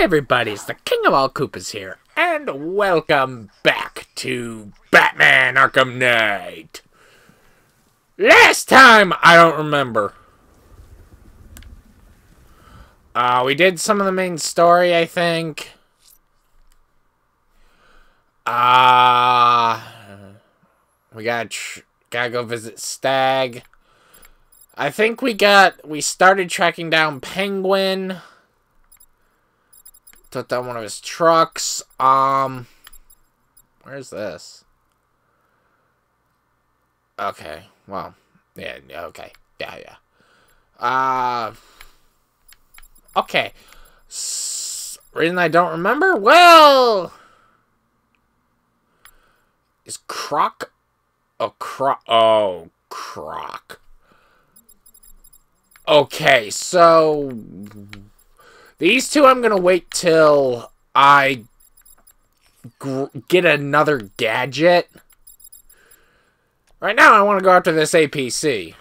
Everybody, it's the King of all Koopas here, and welcome back to Batman Arkham Knight. Last time, I don't remember. Uh, we did some of the main story, I think. Uh, we got gotta go visit Stagg. I think we got, we started tracking down Penguin. Took down one of his trucks. Um, where's this? Okay, well, yeah, okay, yeah, yeah. Uh, okay. S reason I don't remember? Well, is Croc a Croc? Oh, Croc. Okay, so these two I'm going to wait till I get another gadget. Right now I want to go after this APC.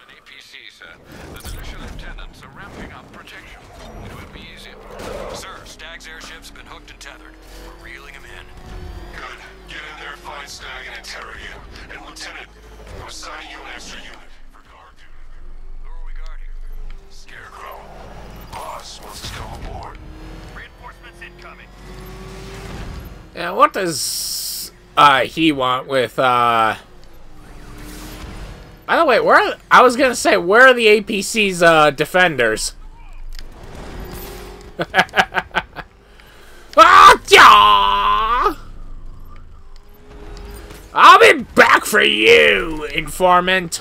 Yeah, what does uh, he want with, uh... By the way, where are, I was gonna say, where are the APC's, uh, defenders? ah, I'll be back for you, informant!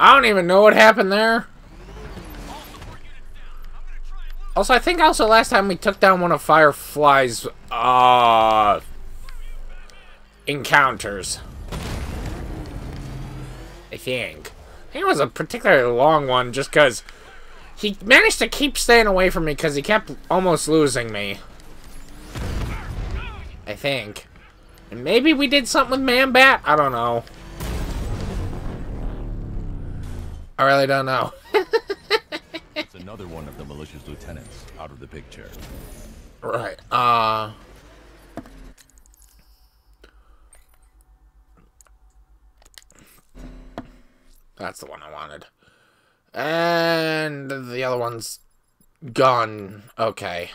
I don't even know what happened there. Also, I think also last time we took down one of Firefly's, uh, encounters. I think. I think it was a particularly long one just because he managed to keep staying away from me because he kept almost losing me. I think. And maybe we did something with Man-Bat? I don't know. I really don't know. it's another one of the malicious lieutenants out of the picture. Right. Uh. That's the one I wanted. And the other one's gone. Okay.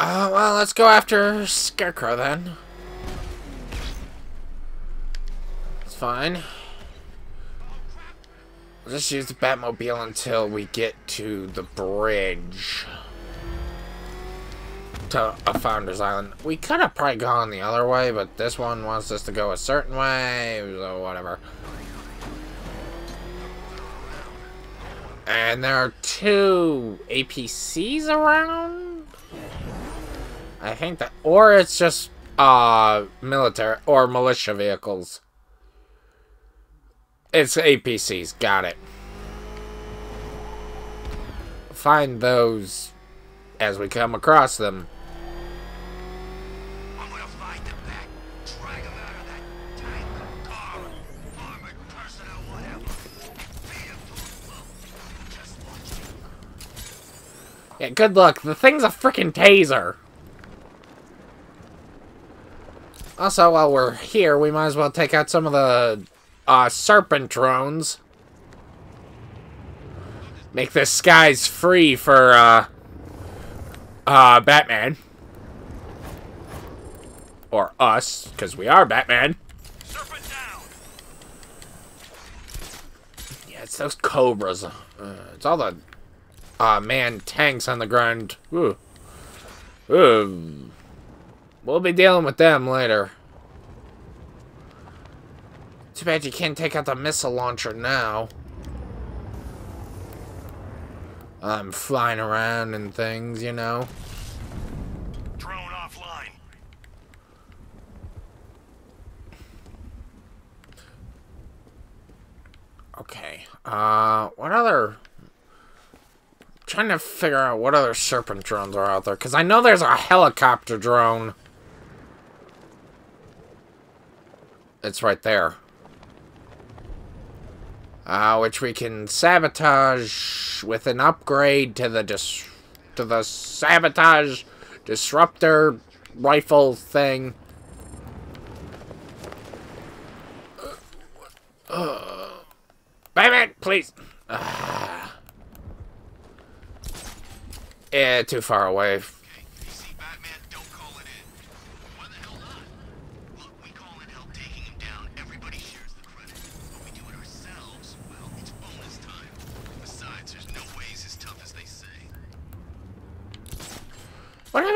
Uh, well, let's go after Scarecrow then. It's fine. We'll just use the Batmobile until we get to the bridge. To a Founders Island. We could have probably gone the other way, but this one wants us to go a certain way, so whatever. And there are two APCs around? I think that, or it's just, uh, military, or militia vehicles. It's APCs. Got it. Find those as we come across them. Yeah, good luck. The thing's a freaking taser. Also, while we're here, we might as well take out some of the uh, serpent drones. Make the skies free for, uh, uh, Batman. Or us, because we are Batman. Yeah, it's those cobras. Uh, it's all the, uh, man tanks on the ground. Ooh. Ooh. We'll be dealing with them later. Too bad you can't take out the missile launcher now. I'm flying around and things, you know. Drone offline. Okay. Uh, what other... trying to figure out what other serpent drones are out there. Because I know there's a helicopter drone. It's right there. Uh, which we can sabotage with an upgrade to the dis to the sabotage disruptor rifle thing. Uh, Batman, please. Uh, yeah, too far away.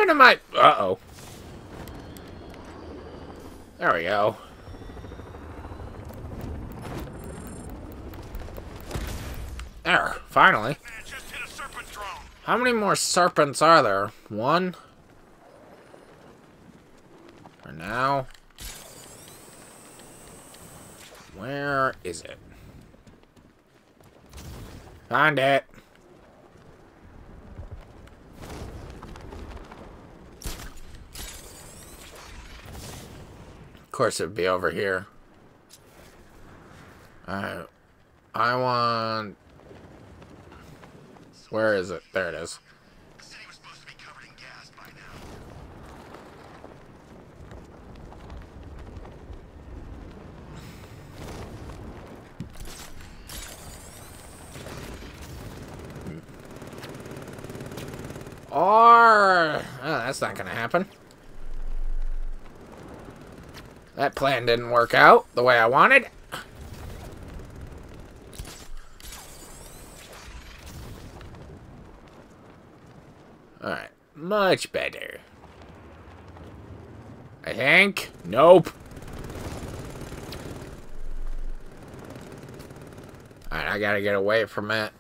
Happened to my... Uh-oh. There we go. There, finally. How many more serpents are there? One? For now. Where is it? Find it. Course, it would be over here. Alright. I want... Where is it? There it is. Or... Oh, that's not gonna happen. That plan didn't work out the way I wanted. Alright, much better. I think. Nope. Alright, I gotta get away from it.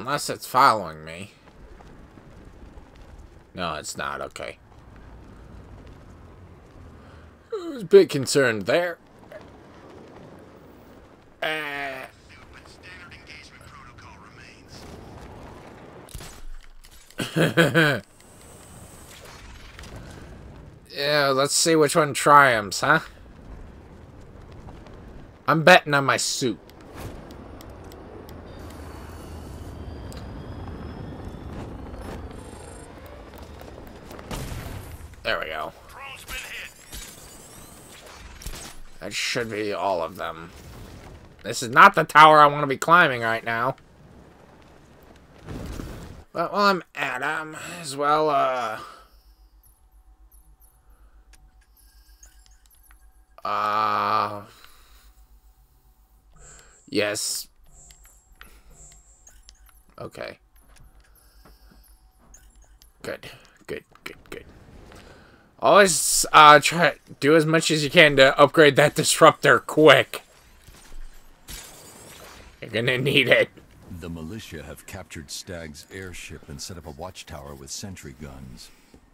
Unless it's following me. No, it's not. Okay. I was a bit concerned there. Uh, yeah, let's see which one triumphs, huh? I'm betting on my suit. There we go. Drone's been hit. That should be all of them. This is not the tower I want to be climbing right now. But while I'm at 'em, as well, uh... Uh... Yes. Okay. Good. Good, good, good. Always uh, try do as much as you can to upgrade that disruptor quick. You're gonna need it. The militia have captured Stagg's airship and set up a watchtower with sentry guns.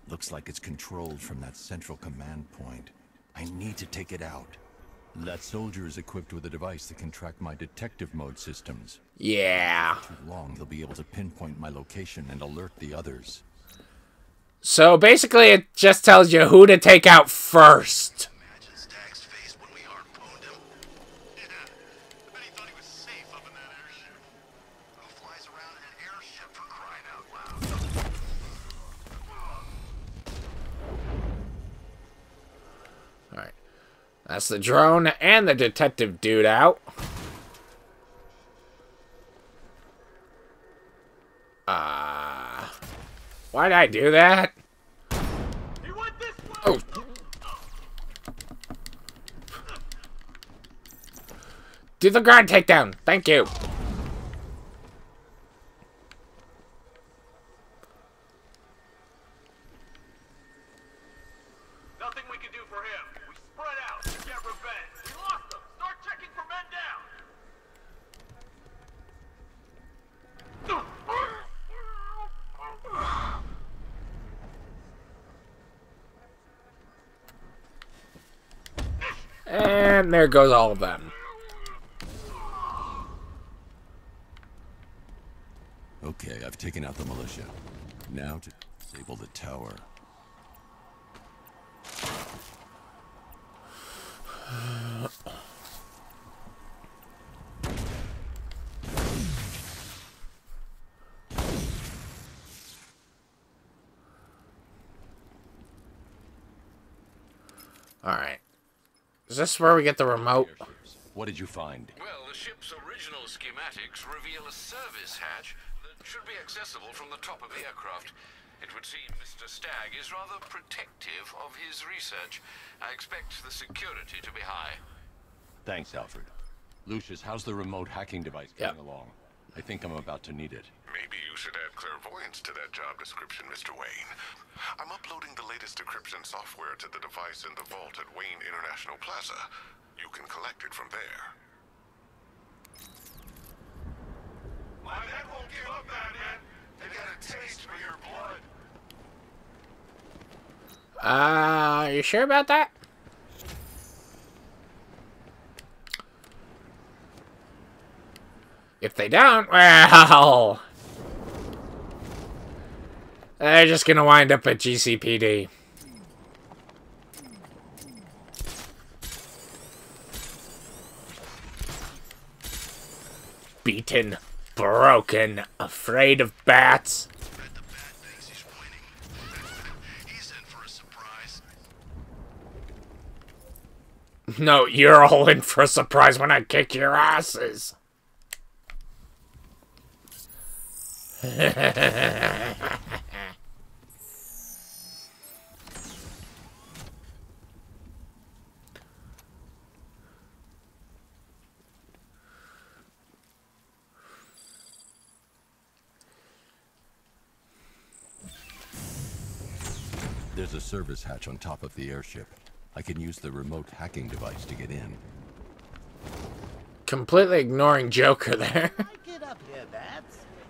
Looks like it's controlled from that central command point. I need to take it out. That soldier is equipped with a device that can track my detective mode systems. Yeah. Too long, he'll be able to pinpoint my location and alert the others. So basically, it just tells you who to take out first. Imagine Stagg's face when we harpooned him. Yeah, I bet he thought he was safe up in that airship. Who flies around in an airship for crying out loud? All right, that's the drone and the detective dude out. Uh, why did I do that? He went this way! Oh. Do the ground takedown. Thank you. Nothing we can do for him. We spread out to get revenge. We lost them. Start checking for men down. And there goes all of them. Okay, I've taken out the militia. Now to disable the tower. Alright. Is this where we get the remote? What did you find? Well, the ship's original schematics reveal a service hatch that should be accessible from the top of the aircraft. It would seem Mr. Stagg is rather protective of his research. I expect the security to be high. Thanks, Alfred. Lucius, how's the remote hacking device Yep. coming along? I think I'm about to need it. Maybe you should add clairvoyance to that job description, Mr. Wayne. I'm uploading the latest decryption software to the device in the vault at Wayne International Plaza. You can collect it from there. My men won't give up, Batman. They got a taste for your blood. Uh, you sure about that? If they don't, well... They're just gonna wind up at GCPD. Beaten, broken, afraid of bats. No, you're all in for a surprise when I kick your asses. There's a service hatch on top of the airship. I can use the remote hacking device to get in. Completely ignoring Joker there.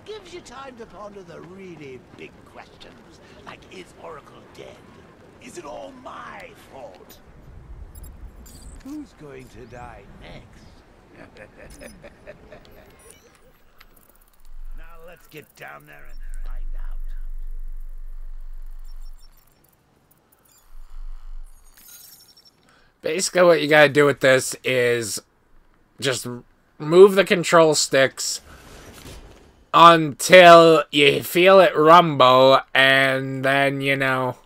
Gives you time to ponder the really big questions, like is Oracle dead? Is it all my fault? Who's going to die next? now let's get down there and find out. Basically, what you gotta do with this is just move the control sticks until you feel it rumble, and then, you know.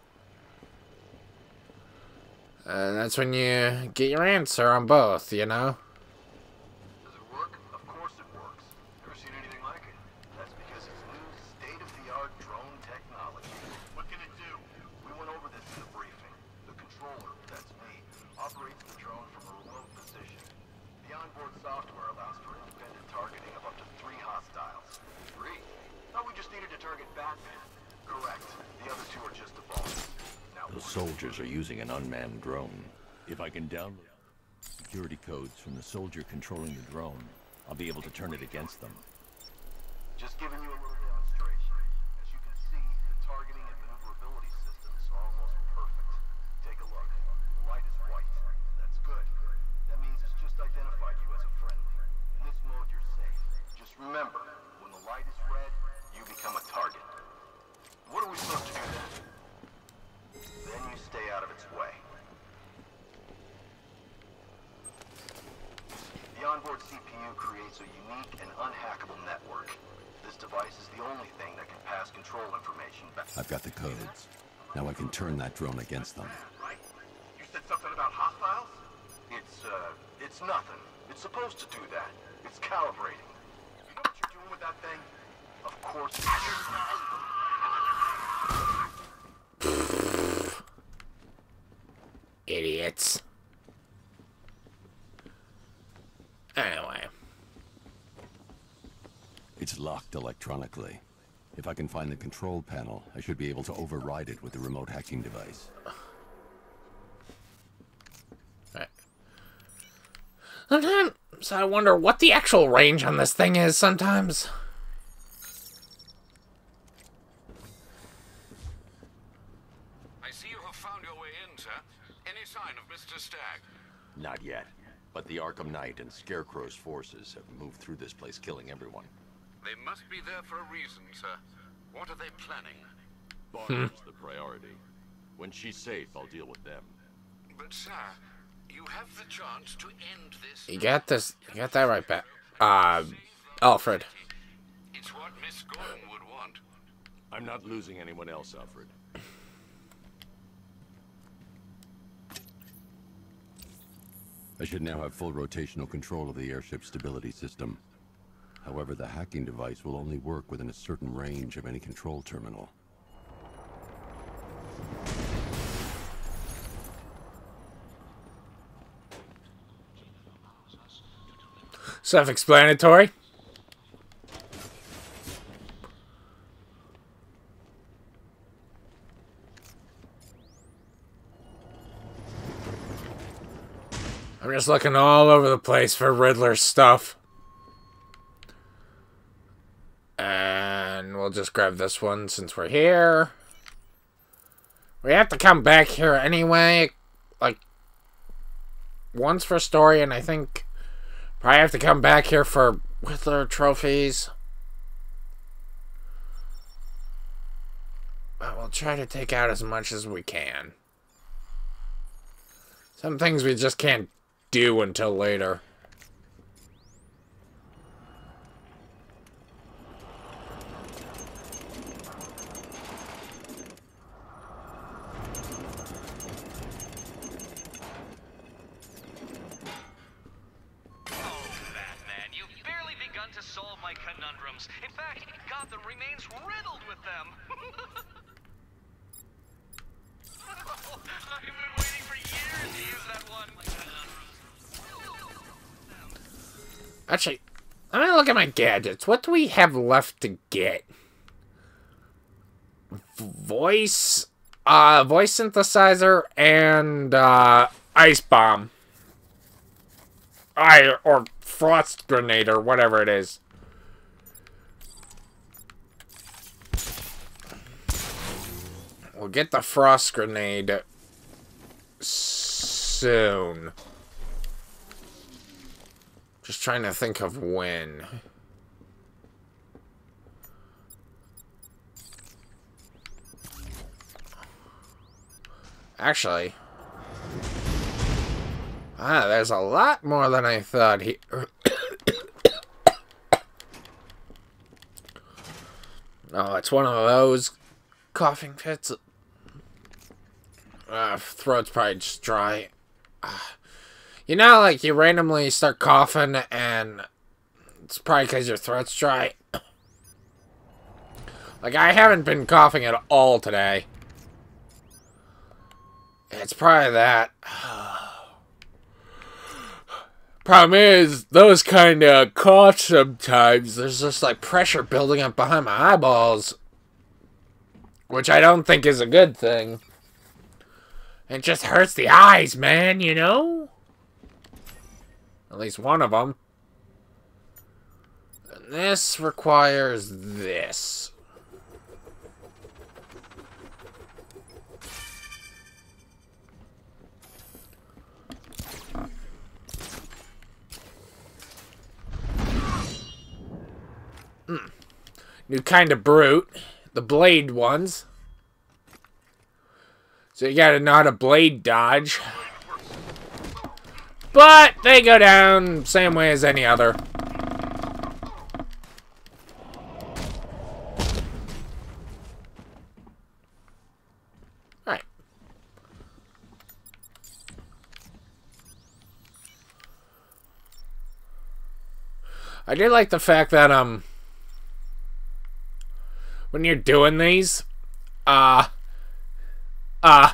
And that's when you get your answer on both, you know? Does it work? Of course it works. Never seen anything like it. That's because it's new, state-of-the-art drone technology. What can it do? We went over this in the briefing. The controller, that's me, operates the drone from a remote position. The onboard software allows for independent targeting of up to three hostiles. Three? Thought we just needed to target Batman. Correct. The other two are just a bonus. Now, The soldiers are using an unmanned drone. If I can download security codes from the soldier controlling the drone, I'll be able to turn it against them. Just giving you a little demonstration. As you can see, the targeting and maneuverability systems are almost perfect. Take a look. The light is white. That's good. That means it's just identified you as a friendly. In this mode, you're safe. Just remember, when the light is red, you become a target. What are we supposed to do then? Then you stay out of its way. The onboard CPU creates a unique and unhackable network. This device is the only thing that can pass control information back. I've got the codes. Now I can turn that drone against them. Right? You said something about hostiles? It's, uh, it's nothing. It's supposed to do that. It's calibrating. You know what you're doing with that thing? Of course you. Idiots. Anyway. It's locked electronically. If I can find the control panel, I should be able to override it with the remote hacking device. Right. Sometimes I wonder what the actual range on this thing is sometimes. I see you have found your way in, sir. Any sign of Mr. Stagg? Not yet. But the Arkham Knight and Scarecrow's forces have moved through this place, killing everyone. They must be there for a reason, sir. What are they planning? Barbara's the priority. When she's safe, I'll deal with them. But, sir, you have the chance to end this. You got this. You got that right back. Uh, Alfred. It's what Miss Gordon would want. I'm not losing anyone else, Alfred. I should now have full rotational control of the airship stability system. However, the hacking device will only work within a certain range of any control terminal. Self-explanatory. I'm just looking all over the place for Riddler stuff. We'll just grab this one since we're here. We have to come back here anyway. Like, once for story, and I think probably have to come back here for Riddler trophies. But we'll try to take out as much as we can. Some things we just can't do until later. Gadgets. What do we have left to get? Voice, uh, voice synthesizer and uh, ice bomb. I or frost grenade or whatever it is. We'll get the frost grenade soon. Just trying to think of when. Actually. Ah, there's a lot more than I thought here. oh, it's one of those coughing fits. Uh, throat's probably just dry. Ah. You know, like you randomly start coughing and it's probably because your throat's dry. Like, I haven't been coughing at all today. It's probably that. Problem is, those kind of coughs sometimes, there's just like pressure building up behind my eyeballs. Which I don't think is a good thing. It just hurts the eyes, man, you know? At least one of them. And this requires this. New kind of brute. The blade ones. So you gotta how to blade dodge. But they go down same way as any other. Alright. I did like the fact that, um, when you're doing these, uh, uh,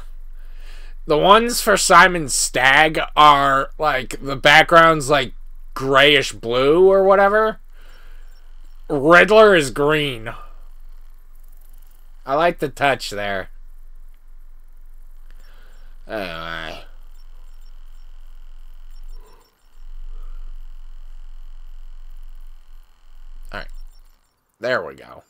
the ones for Simon Stagg are like the background's like grayish blue or whatever. Riddler is green. I like the touch there. Anyway. Alright. There we go.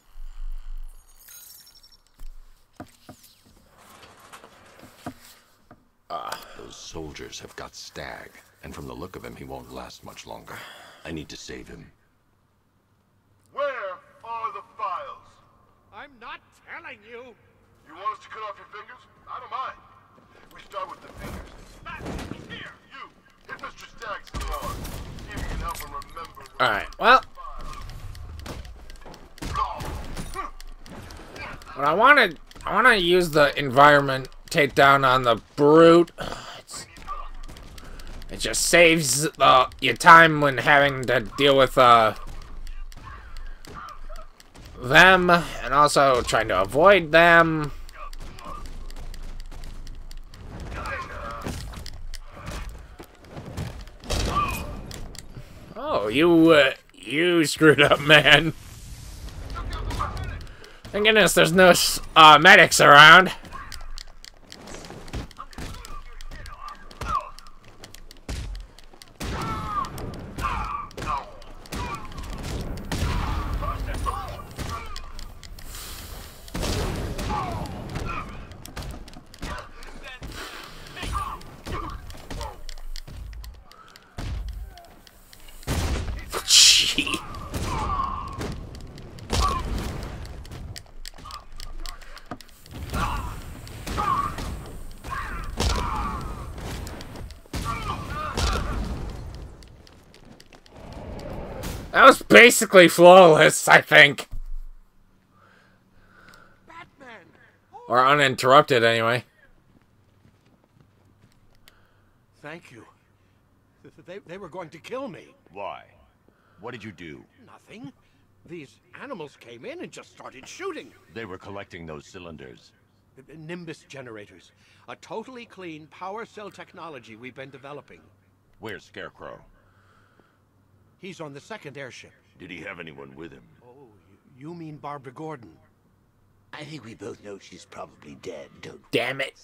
Those soldiers have got Stagg. And from the look of him, he won't last much longer. I need to save him. Where are the files? I'm not telling you. You want us to cut off your fingers? I don't mind. We start with the fingers. Matt, here. You, hit Mr. Staggs still on. See if you can help him remember. All right. Well, what I wanted, I want to use the environment takedown on the brute. It just saves uh, your time when having to deal with uh, them, and also trying to avoid them. Oh, you, uh, you screwed up, man. Thank goodness there's no uh, medics around. Gee. That was basically flawless, I think. Batman! Or uninterrupted, anyway. Thank you. They, they were going to kill me. Why? What did you do? Nothing. These animals came in and just started shooting. They were collecting those cylinders. Nimbus generators. A totally clean power cell technology we've been developing. Where's Scarecrow? He's on the second airship. Did he have anyone with him? Oh, you, you mean Barbara Gordon? I think we both know she's probably dead, don't Damn it.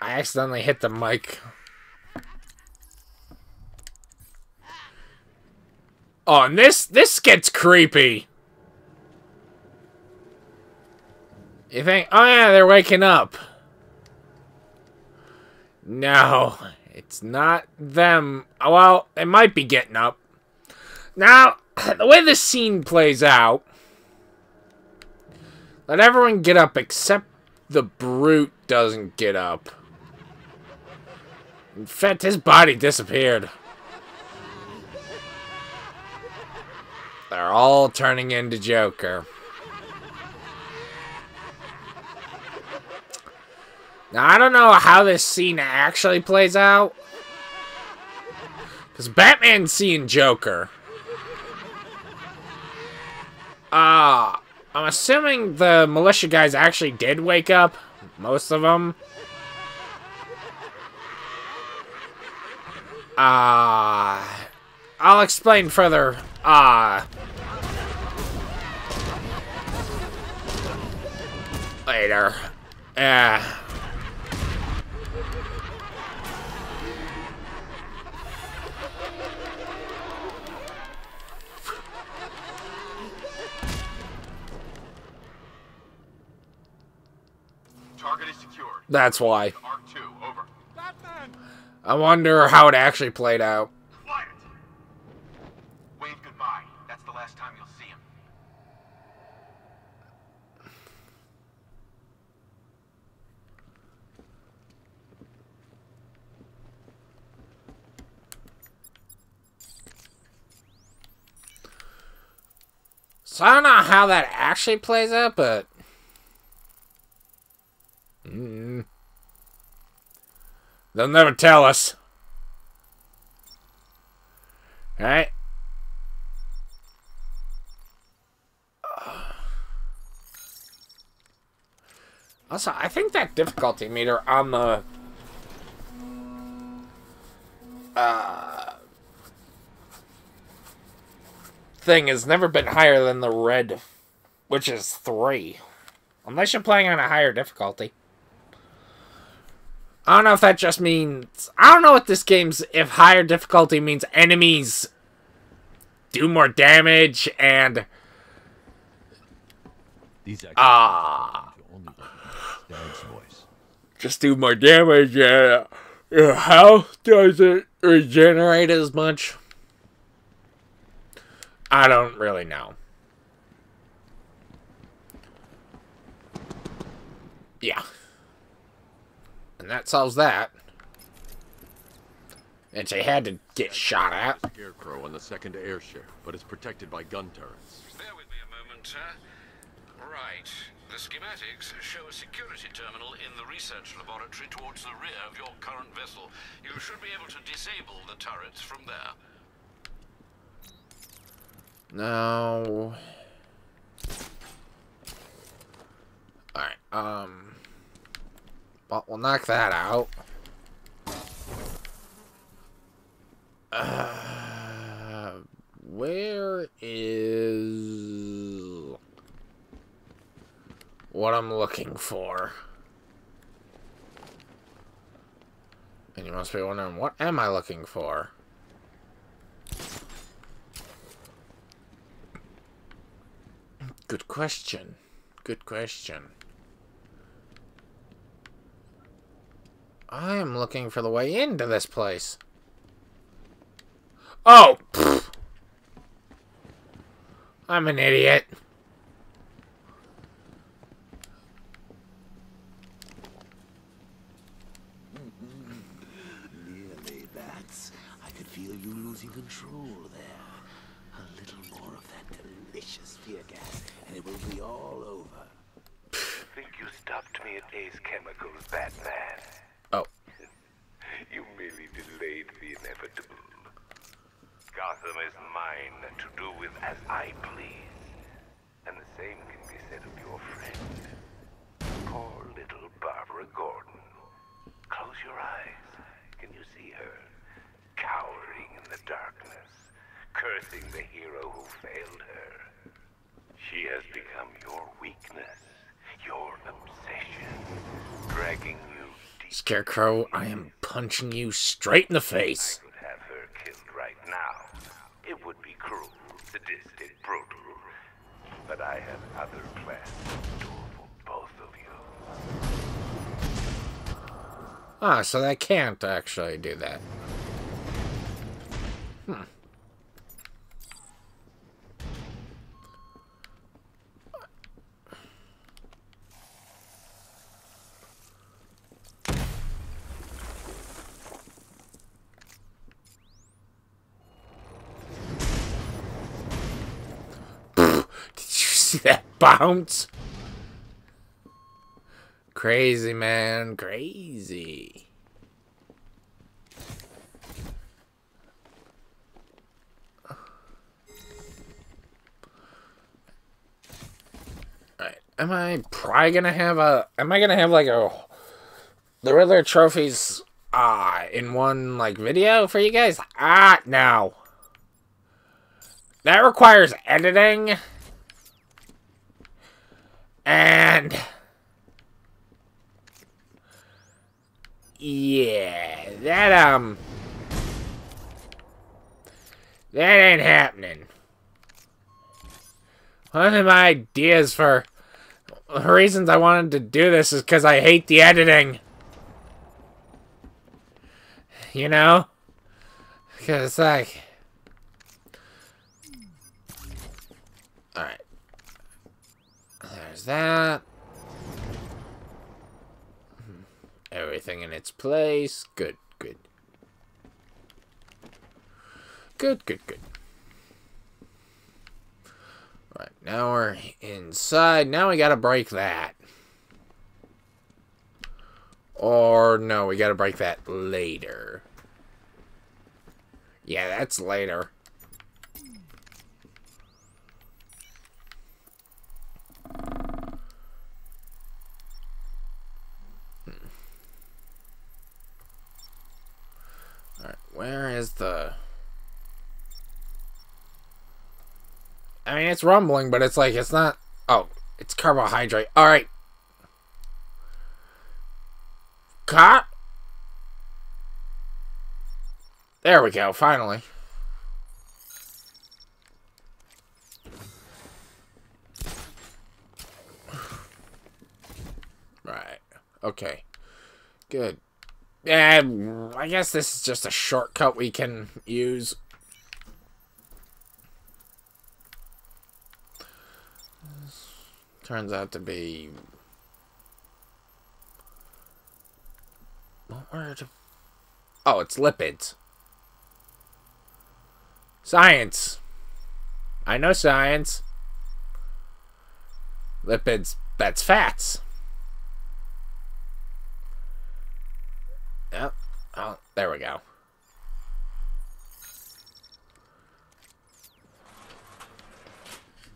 I accidentally hit the mic. Oh, and this this gets creepy. You think, oh yeah, they're waking up. No, it's not them. Oh, Well, they might be getting up. Now, the way this scene plays out, let everyone get up except the brute doesn't get up. In fact, his body disappeared. They're all turning into Joker. Now, I don't know how this scene actually plays out. Because Batman's seeing Joker. Uh, I'm assuming the militia guys actually did wake up. Most of them. Uh, I'll explain further. Uh, later. Yeah. Target That's why. Mark 2, over. Batman! I wonder how it actually played out. Quiet! Wave goodbye. That's the last time you'll see him. So I don't know how that actually plays out, but. Mm. They'll never tell us. Alright? Also, I think that difficulty meter on the. Uh. Thing has never been higher than the red, which is three. Unless you're playing on a higher difficulty. I don't know if that just means. I don't know what this game's. If higher difficulty means enemies do more damage and. These Ah. voice. Just do more damage. Yeah. Your health doesn't regenerate as much. I don't really know. Yeah. And that solves that. And she had to get shot at. Scarecrow on the second airship, but it's protected by gun turrets. Bear with me a moment, sir. Right. The schematics show a security terminal in the research laboratory towards the rear of your current vessel. You should be able to disable the turrets from there. No. Alright, um... Well, we'll knock that out. Uh, where is... What I'm looking for? And you must be wondering, what am I looking for? Good question. Good question. I am looking for the way into this place. Oh! pfft. I'm an idiot. Nearly, Bats. I could feel you losing control there. A little more of that delicious fear gas, and it will be all over. Think you stopped me at Ace Chemicals, Batman? Oh. You merely delayed the inevitable. Gotham is mine to do with as I please. And the same can be said of your friend. Poor little Barbara Gordon. Close your eyes. Can you see her? Cowering in the darkness, cursing the hero who failed her. She has become your weakness, your obsession, dragging you. Scarecrow, I am punching you straight in the face. could have her killed right now. It would be cruel, sadistic, brutal. But I have other plans for both of you. Ah, so I can't actually do that. Hmm. Did you see that bounce? Crazy, man. Crazy. Alright. Am I probably gonna have a. Am I gonna have like a. The Riddler trophies ah in one like video for you guys? Ah, no. That requires editing. And. Yeah, that, um... That ain't happening. One of my ideas for... The reasons I wanted to do this is because I hate the editing. You know? Because, like... That. Everything in its place. Good, good. Good, good, good. Right, now we're inside. Now we gotta break that. Or, no, we gotta break that later. Yeah, that's later. Alright, where is the... I mean, it's rumbling, but it's like, it's not... Oh, it's carbohydrate. Alright. Car... There we go, finally. Right. Okay. Good. Um, I guess this is just a shortcut we can use. Turns out to be... What to... Oh, it's lipids. Science. I know science. Lipids, that's fats. Yep. Oh, there we go.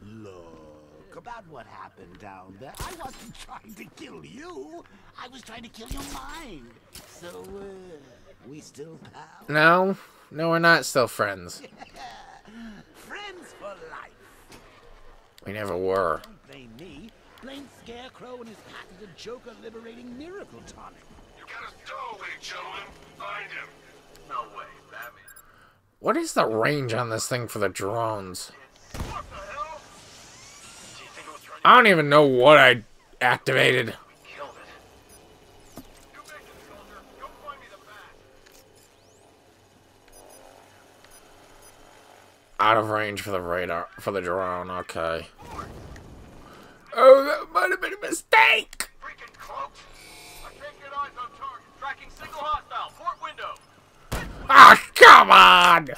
Look, about what happened down there. I wasn't trying to kill you. I was trying to kill your mind. So, uh, we still pals? No. No, we're not still friends. Friends for life. We never were. Don't blame me. Blame Scarecrow and his patented Joker liberating miracle tonic. You got a stowaway, gentlemen. Find him. No way, Batman. What is the range on this thing for the drones? What the hell? Do you think it was trying I don't even know what I activated. to kill it? You make it, soldier. Go find me the bat. Out of range for the radar for the drone. Okay. Oh, that might have been a mistake. Freaking cloaks. I can't get eyes on target. Tracking single hostile. Port window. Ah, come on!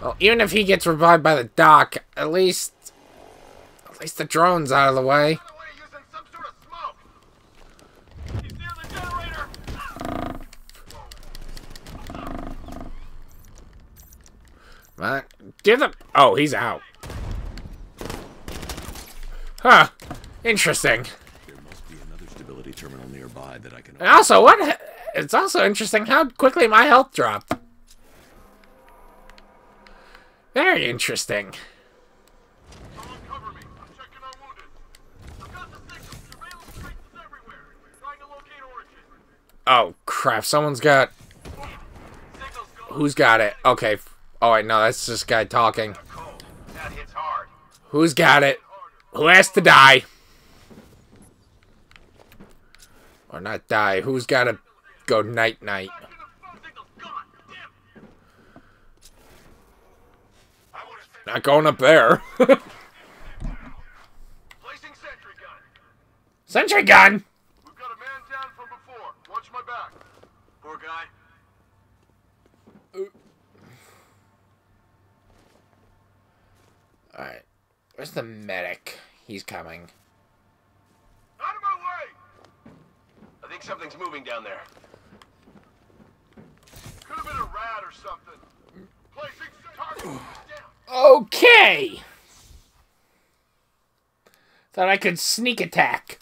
Well, even if he gets revived by the dock, at least, at least the drone's out of the way. By the way, using some sort of smoke. He's near the generator. What? Give the. Oh, he's out. Huh. Interesting. There must be another stability terminal nearby that I can... And also, what? It's also interesting how quickly my health dropped. Very interesting. Someone cover me. I'm checking on wounded. I've got the signal. Surveillance traces everywhere. Trying to locate origin. Oh crap! Someone's got. Who's got it? Okay. f- Oh wait, no, that's this guy talking. Cold. That hits hard. Who's got it? Who has to die? Or not die? Who's got to go night night? Back to the phone signal's gone. Damn. I would have sent Not going up there. Sentry gun. Sentry gun. We've got a man down from before. Watch my back. Poor guy. All right. Where's the medic? He's coming. Out of my way! I think something's moving down there. Could have been a rat or something. Placing target. Down. Okay. Thought I could sneak attack.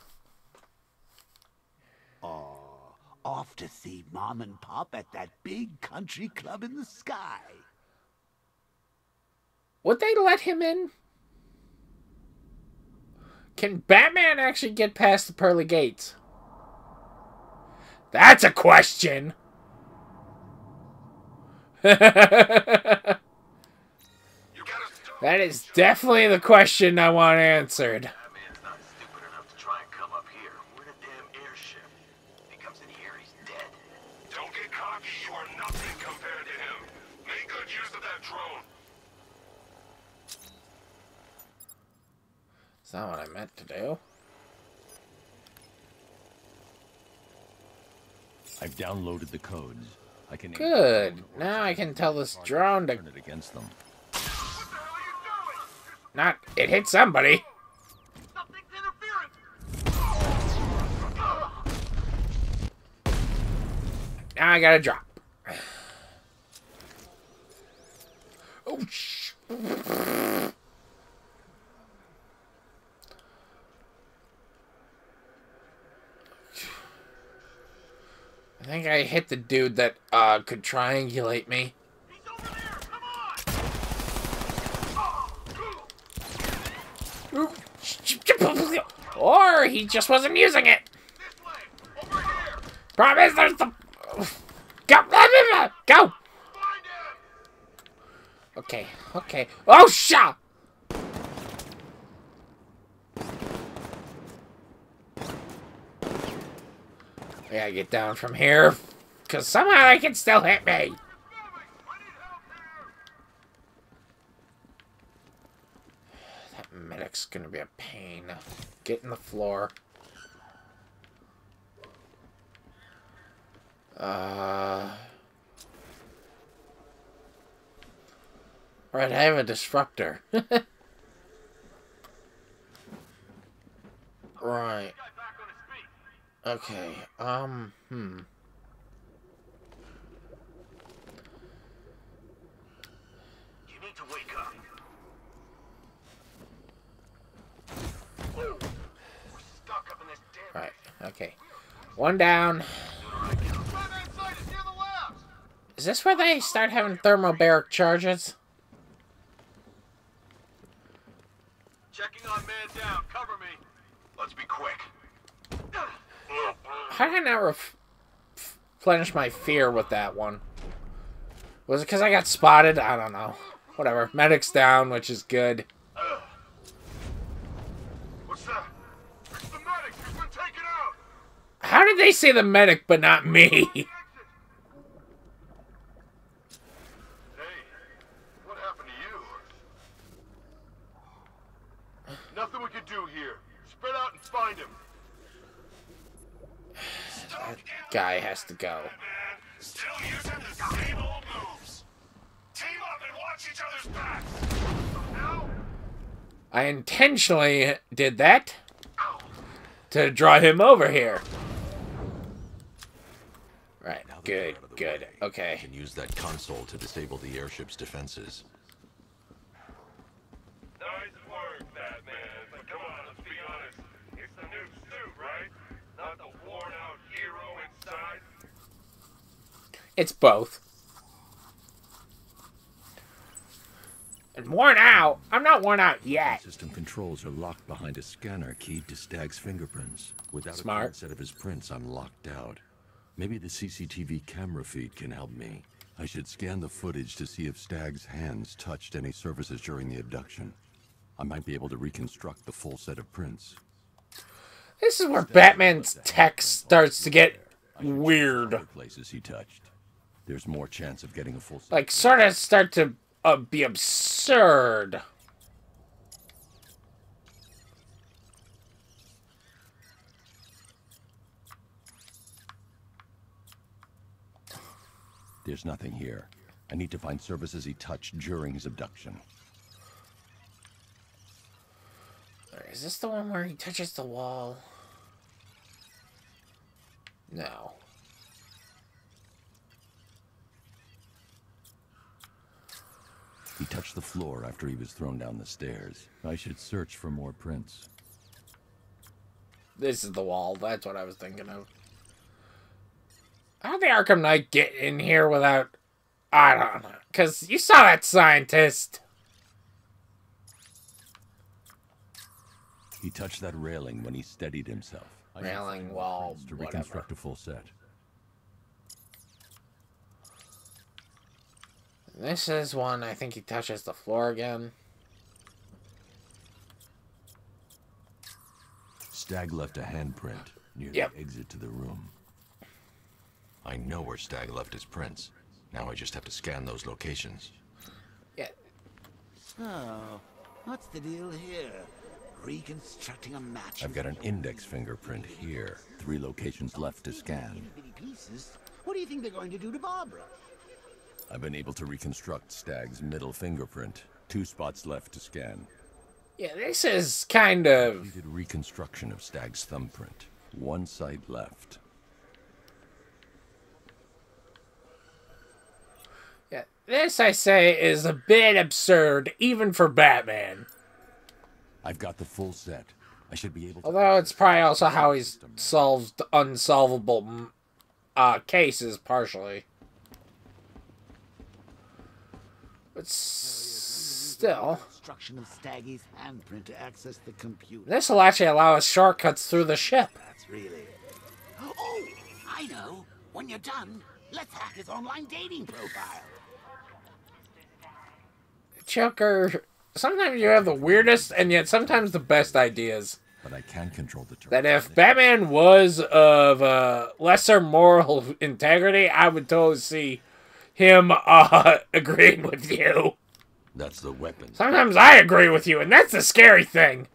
Off to see Mom and Pop at that big country club in the sky. Would they let him in? Can Batman actually get past the pearly gates? That's a question. that is definitely the question I want answered. That man's not stupid enough to try and come up here. We're in a damn airship. If he comes in here, he's dead. Don't get cocky. You are nothing compared to him. Make good use of that drone. It's not what I meant to do. I've downloaded the codes. I can... Good. Now I can tell this drone to Turn it against them. What the hell are you doing? not. It hit somebody. Something's interfering. Now I gotta drop. Oh, sh. I think I hit the dude that uh, could triangulate me. Or he just wasn't using it. Way. Promise there's the. Go! Go! Okay, okay. Oh, shit! I gotta get down from here. Because somehow they can still hit me. That medic's gonna be a pain. Get in the floor. Uh... Right, I have a disruptor. right. Okay, um, hmm. You need to wake up. We're stuck up in this damn Right, okay. One down. Is this where they start having thermobaric charges? Checking on man down. Cover me. Let's be quick. How did I not ref- replenish my fear with that one? Was it because I got spotted? I don't know. Whatever. Medic's down, which is good. What's that? It's the medic. He's been taken out. How did they say the medic but not me? Hey, what happened to you? Nothing we can do here. Spread out and find him. That guy has to go. Still using the same old moves. Team up and watch each other's backs. Now, I intentionally did that to draw him over here. Right, Now that they're good, out of the good. way, Okay. I can use that console to disable the airship's defenses. nice work, Batman. But come on, let's be honest. It's the new suit, right? Not the worn-out hero inside. It's both. And worn out. I'm not worn out yet. System controls are locked behind a scanner keyed to Stagg's fingerprints. Without Smart. a set of his prints, I'm locked out. Maybe the CCTV camera feed can help me. I should scan the footage to see if Stagg's hands touched any surfaces during the abduction. I might be able to reconstruct the full set of prints. This is where Batman's tech starts to get I should check weird. places he touched. There's more chance of getting a full. Like, sort of start to uh, be absurd. There's nothing here. I need to find surfaces he touched during his abduction. Is this the one where he touches the wall? No. He touched the floor after he was thrown down the stairs. I should search for more prints. This is the wall. That's what I was thinking of. How did the Arkham Knight get in here without... I don't know. Because you saw that scientist. He touched that railing when he steadied himself. Railing, find wall, to whatever. reconstruct a full set. This is one I think he touches the floor again. Stagg left a handprint near Yep. the exit to the room. I know where Stagg left his prints. Now I just have to scan those locations. Yeah. So, what's the deal here? Reconstructing a match. I've got an index fingerprint here. Three locations left to scan. Pieces. What do you think they're going to do to Barbara? I've been able to reconstruct Stagg's middle fingerprint. Two spots left to scan. Yeah, this is kind of... Completed reconstruction of Stagg's thumbprint. One site left. Yeah, this, I say, is a bit absurd, even for Batman. I've got the full set. I should be able to. Although it's probably also how he's solved unsolvable mm, uh, cases, partially. But still, Construction of Staggy's handprint to access the computer. this will actually allow us shortcuts through the ship. That's really. Oh, I know. When you're done, let's hack his online dating profile. Joker, sometimes you have the weirdest and yet sometimes the best ideas. but I can control the that turret. if Batman was of uh, lesser moral integrity, I would totally see him uh, agreeing with you. That's the weapon. Sometimes I agree with you, and that's the scary thing.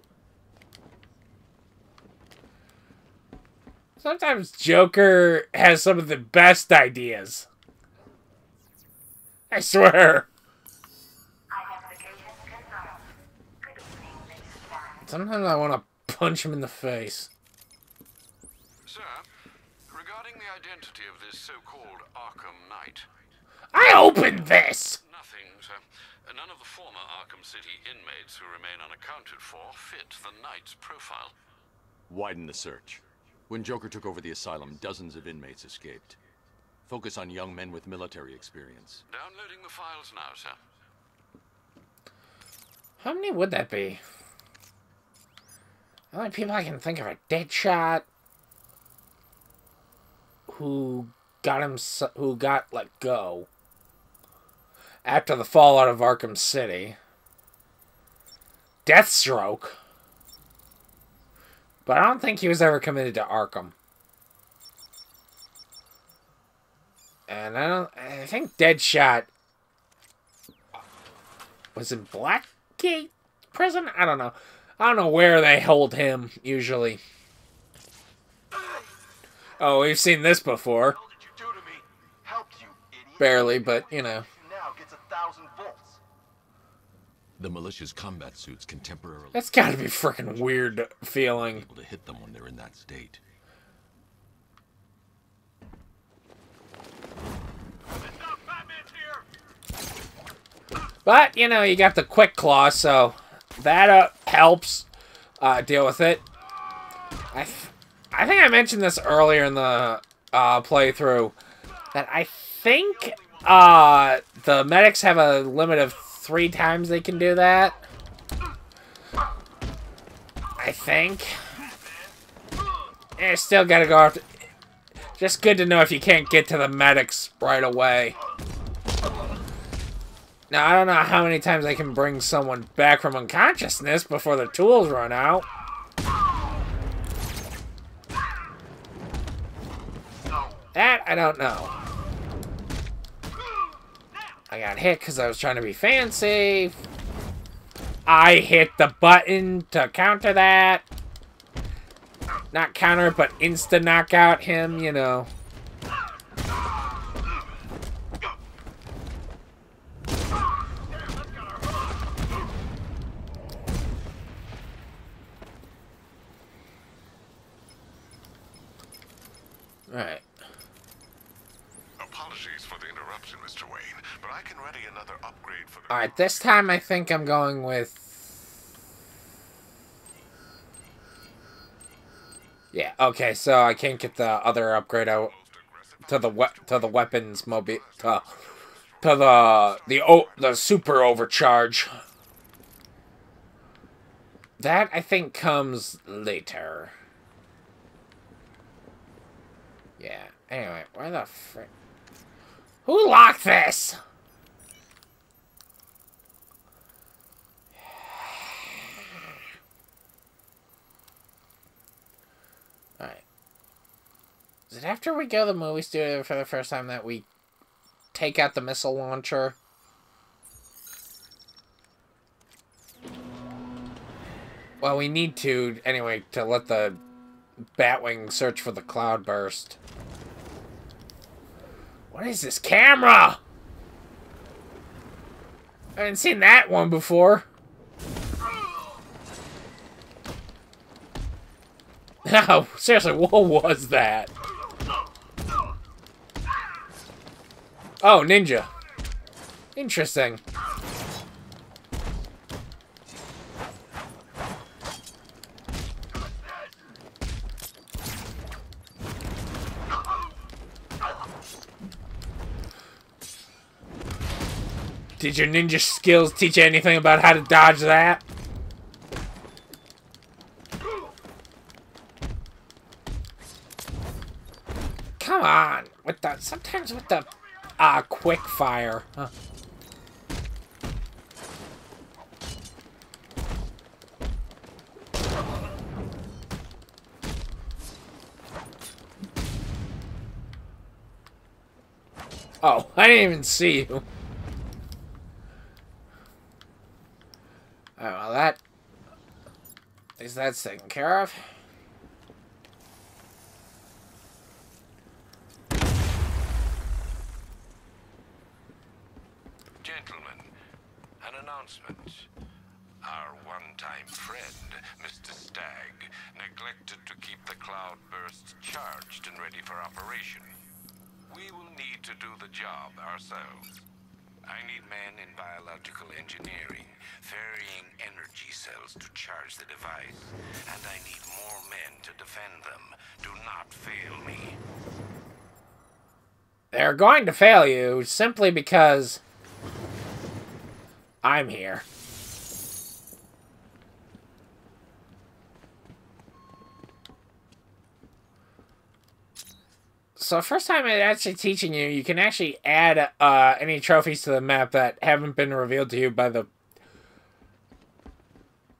Sometimes Joker has some of the best ideas. I swear. Sometimes I want to punch him in the face. Sir, regarding the identity of this so-called Arkham Knight, I opened this! nothing, sir. Uh, none of the former Arkham City inmates who remain unaccounted for fit the Knight's profile. Widen the search. When Joker took over the asylum, dozens of inmates escaped. Focus on young men with military experience. Downloading the files now, sir. How many would that be? The only people I can think of are Deadshot, who got him, who got let go after the fallout of Arkham City. Deathstroke, but I don't think he was ever committed to Arkham. And I don't. I think Deadshot was in Blackgate prison. I don't know. I don't know where they hold him usually. Oh, we've seen this before. What did you do to me? Helped you, idiot. Barely, but you know. Now gets a thousand volts. The militia's combat suits can temporarily That's gotta be freaking weird feeling. able to hit them when they're in that state. Enough, Batman's here. But you know, you got the quick claw, so that uh, helps uh, deal with it. I, th- I think I mentioned this earlier in the uh, playthrough that I think uh, the medics have a limit of three times they can do that. I think. Eh, still gotta go after. Just good to know if you can't get to the medics right away. Now, I don't know how many times I can bring someone back from unconsciousness before the tools run out. That, I don't know. I got hit because I was trying to be fancy. I hit the button to counter that. Not counter, but insta knockout him, you know. Alright. Apologies for the interruption, Mr. Wayne, but I can ready another upgrade for the. Alright, this time I think I'm going with... Yeah, okay, so I can't get the other upgrade out to the we to the weapons mobi to, to the the oh the super overcharge. That I think comes later. Yeah. Anyway, where the frick? Who locked this? Is it after we go to the movie studio for the first time that we take out the missile launcher? Well, we need to, anyway, to let the Batwing search for the cloudburst. What is this camera? I haven't seen that one before. No, seriously, what was that? Oh, ninja. Interesting. Did your ninja skills teach you anything about how to dodge that? Come on, with the sometimes with the Ah, quick fire. Huh. Oh, I didn't even see you. Oh, well that... Taken care of. Going to fail you simply because I'm here. So first time I'm actually teaching you, you can actually add uh, any trophies to the map that haven't been revealed to you by the...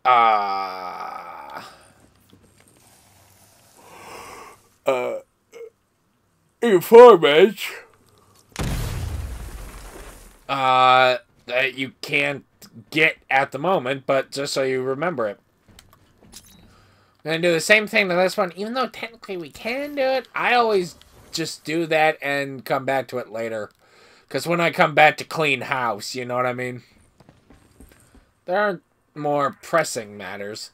Uh... Uh... Informant. Uh, that you can't get at the moment, but just so you remember it. I'm gonna do the same thing to this one, even though technically we can do it. I always just do that and come back to it later. Because when I come back to clean house, you know what I mean? There aren't more pressing matters.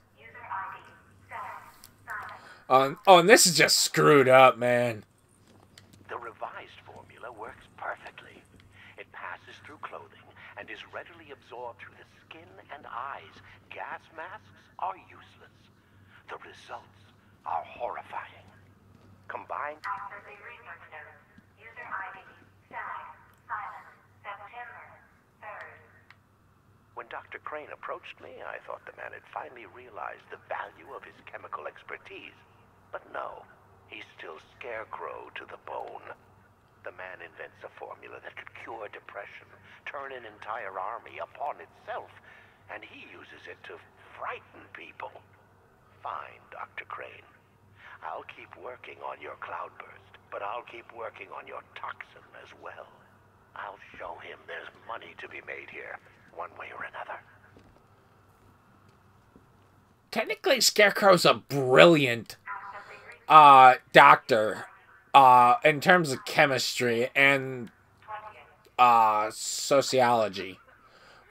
Um, oh, and this is just screwed up, man. The revised formula works perfectly. It passes through clothing and is readily absorbed through the skin and eyes. Gas masks are useless. The results are horrifying. Combined Actively research notes. User ID. Stagg. Silent. September 3rd. When Dr. Crane approached me, I thought the man had finally realized the value of his chemical expertise. But no, he's still scarecrow to the bone. The man invents a formula that could cure depression, turn an entire army upon itself, and he uses it to frighten people. Fine, Dr. Crane. I'll keep working on your cloudburst, but I'll keep working on your toxin as well. I'll show him there's money to be made here, one way or another. Technically, Scarecrow's a brilliant uh, doctor uh, in terms of chemistry and uh, sociology.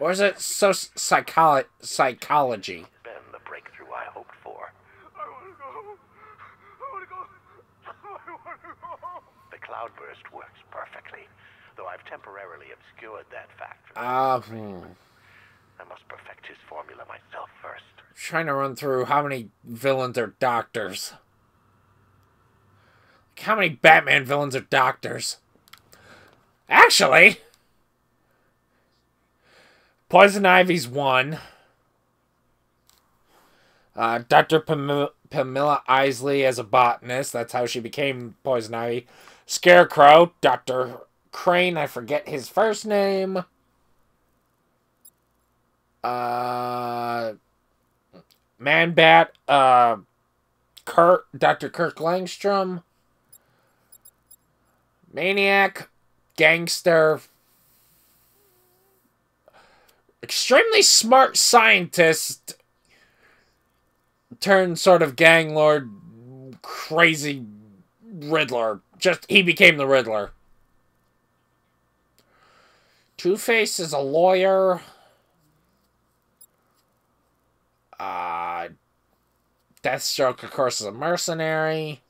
Or is it so psycholo- psychology? Been the breakthrough I hoped for. I want to go. I want to go. I want to go. The cloudburst works perfectly, though I've temporarily obscured that fact. from Uh, hmm. I must perfect his formula myself first. Trying to run through how many villains are doctors. How many Batman villains are doctors? Actually, Poison Ivy's one. Uh, Dr. Pam- Pamela Isley as a botanist. That's how she became Poison Ivy. Scarecrow. Dr. Crane. I forget his first name. Uh, Man Bat. Uh, Kurt. Dr. Kirk Langstrom. Maniac. Gangster. Extremely smart scientist turned sort of gang lord crazy Riddler. Just he became the Riddler. Two Face is a lawyer. Uh Deathstroke, of course, is a mercenary.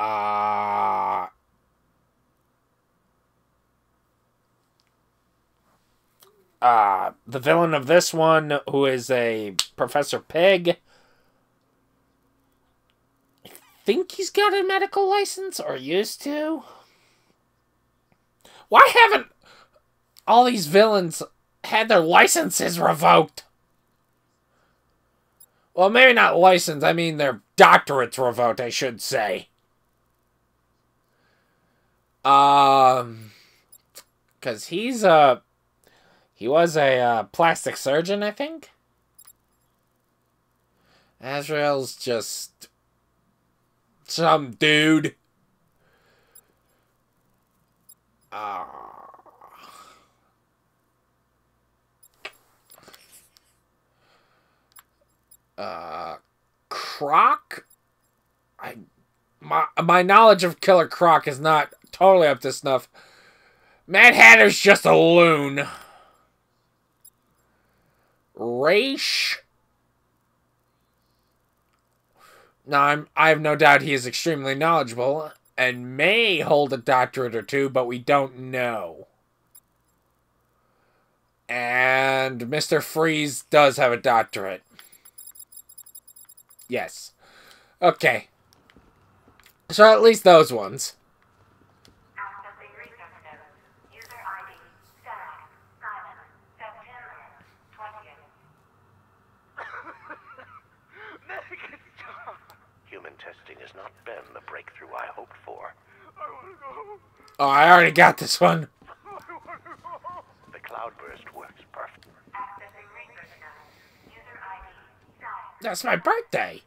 Uh uh, the villain of this one, who is a Professor Pig. I think he's got a medical license, or used to. Why haven't all these villains had their licenses revoked? Well, maybe not license, I mean their doctorates revoked, I should say. Um, because he's a. He was a uh, plastic surgeon, I think. Azrael's just some dude. Uh, uh, Croc. I my my knowledge of Killer Croc is not totally up to snuff. Mad Hatter's just a loon. Ra's. Now, I'm, I have no doubt he is extremely knowledgeable and may hold a doctorate or two, but we don't know. And Mr. Freeze does have a doctorate. Yes. Okay. So at least those ones. Accessing research notes. User ID, Stagg, Simon, September 20th. Human testing has not been the breakthrough I hoped for. Oh, I already got this one. The cloudburst works perfect. Accessing research notes. User ID, Stagg, That's my birthday.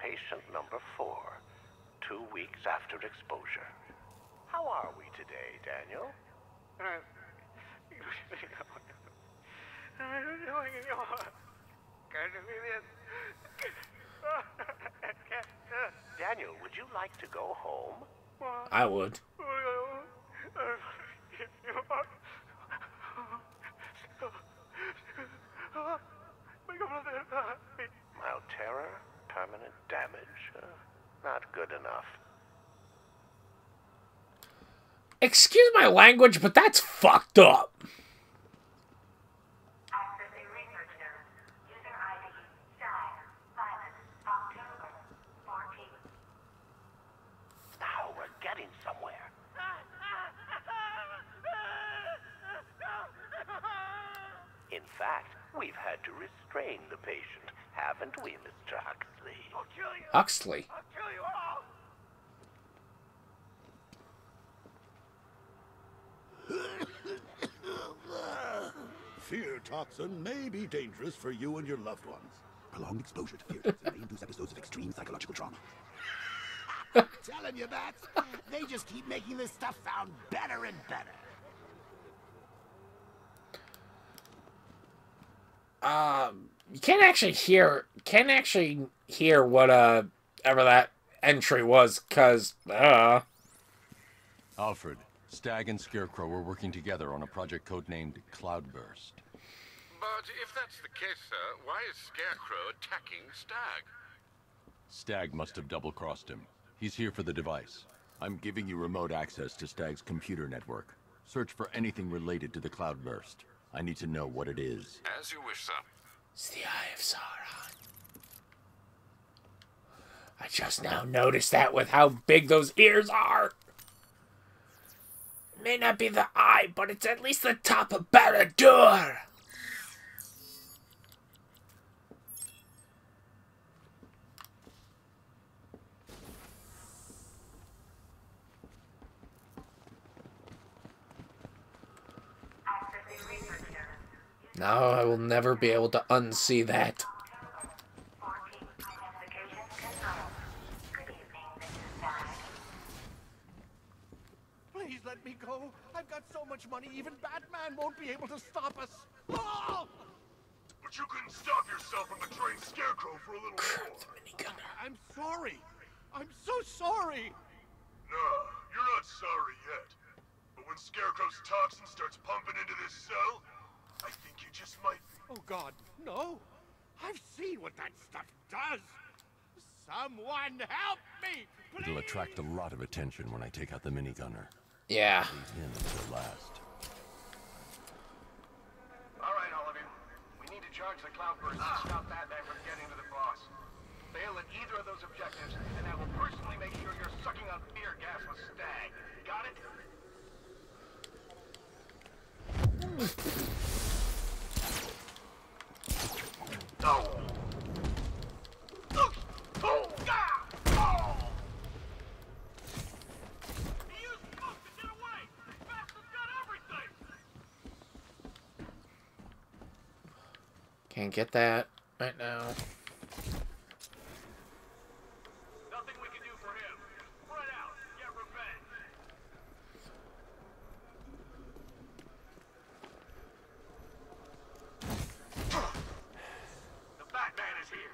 Patient number four, two weeks after exposure. How are we today, Daniel? Daniel, would you like to go home? I would. Mild terror, permanent damage. Uh, not good enough. Excuse my language, but that's fucked up. Accessing research notes. User ID, Stagg, Simon, October 14th. Now we're getting somewhere. In fact, we've had to restrain the patient, haven't we, Mr. Huxley? I'll kill you! Huxley. I'll kill you all! Fear toxin may be dangerous for you and your loved ones. Prolonged exposure to fear toxin may induce episodes of extreme psychological trauma. Telling you, that, they just keep making this stuff sound better and better. Um, you can't actually hear. Can't actually hear what uh ever that entry was, cause uh. Alfred, Stagg and Scarecrow were working together on a project codenamed Cloudburst. But if that's the case, sir, why is Scarecrow attacking Stagg? Stagg must have double-crossed him. He's here for the device. I'm giving you remote access to Stagg's computer network. Search for anything related to the Cloudburst. I need to know what it is. As you wish, sir. It's the Eye of Sauron. I just now noticed that with how big those ears are. It may not be the eye, but it's at least the top of Barad-dûr. Accessing research notes. Now I will never be able to unsee that. 14th. Identification confirmed. Good evening, Mrs. Stagg. Please let me go. I've got so much money, even Batman won't be able to stop us. Oh! But you couldn't stop yourself from betraying Scarecrow for a little more. I'm sorry. I'm so sorry. No, you're not sorry yet. But when Scarecrow's toxin starts pumping into this cell, I think you just might be. Oh, God, no. I've seen what that stuff does. Someone help me, please. It'll attract a lot of attention when I take out the minigunner. Yeah. Leave him until last. All right, all of you. We need to charge the Cloudburst and stop that man from getting to the boss. Fail at either of those objectives, and I will personally Can't get that right now.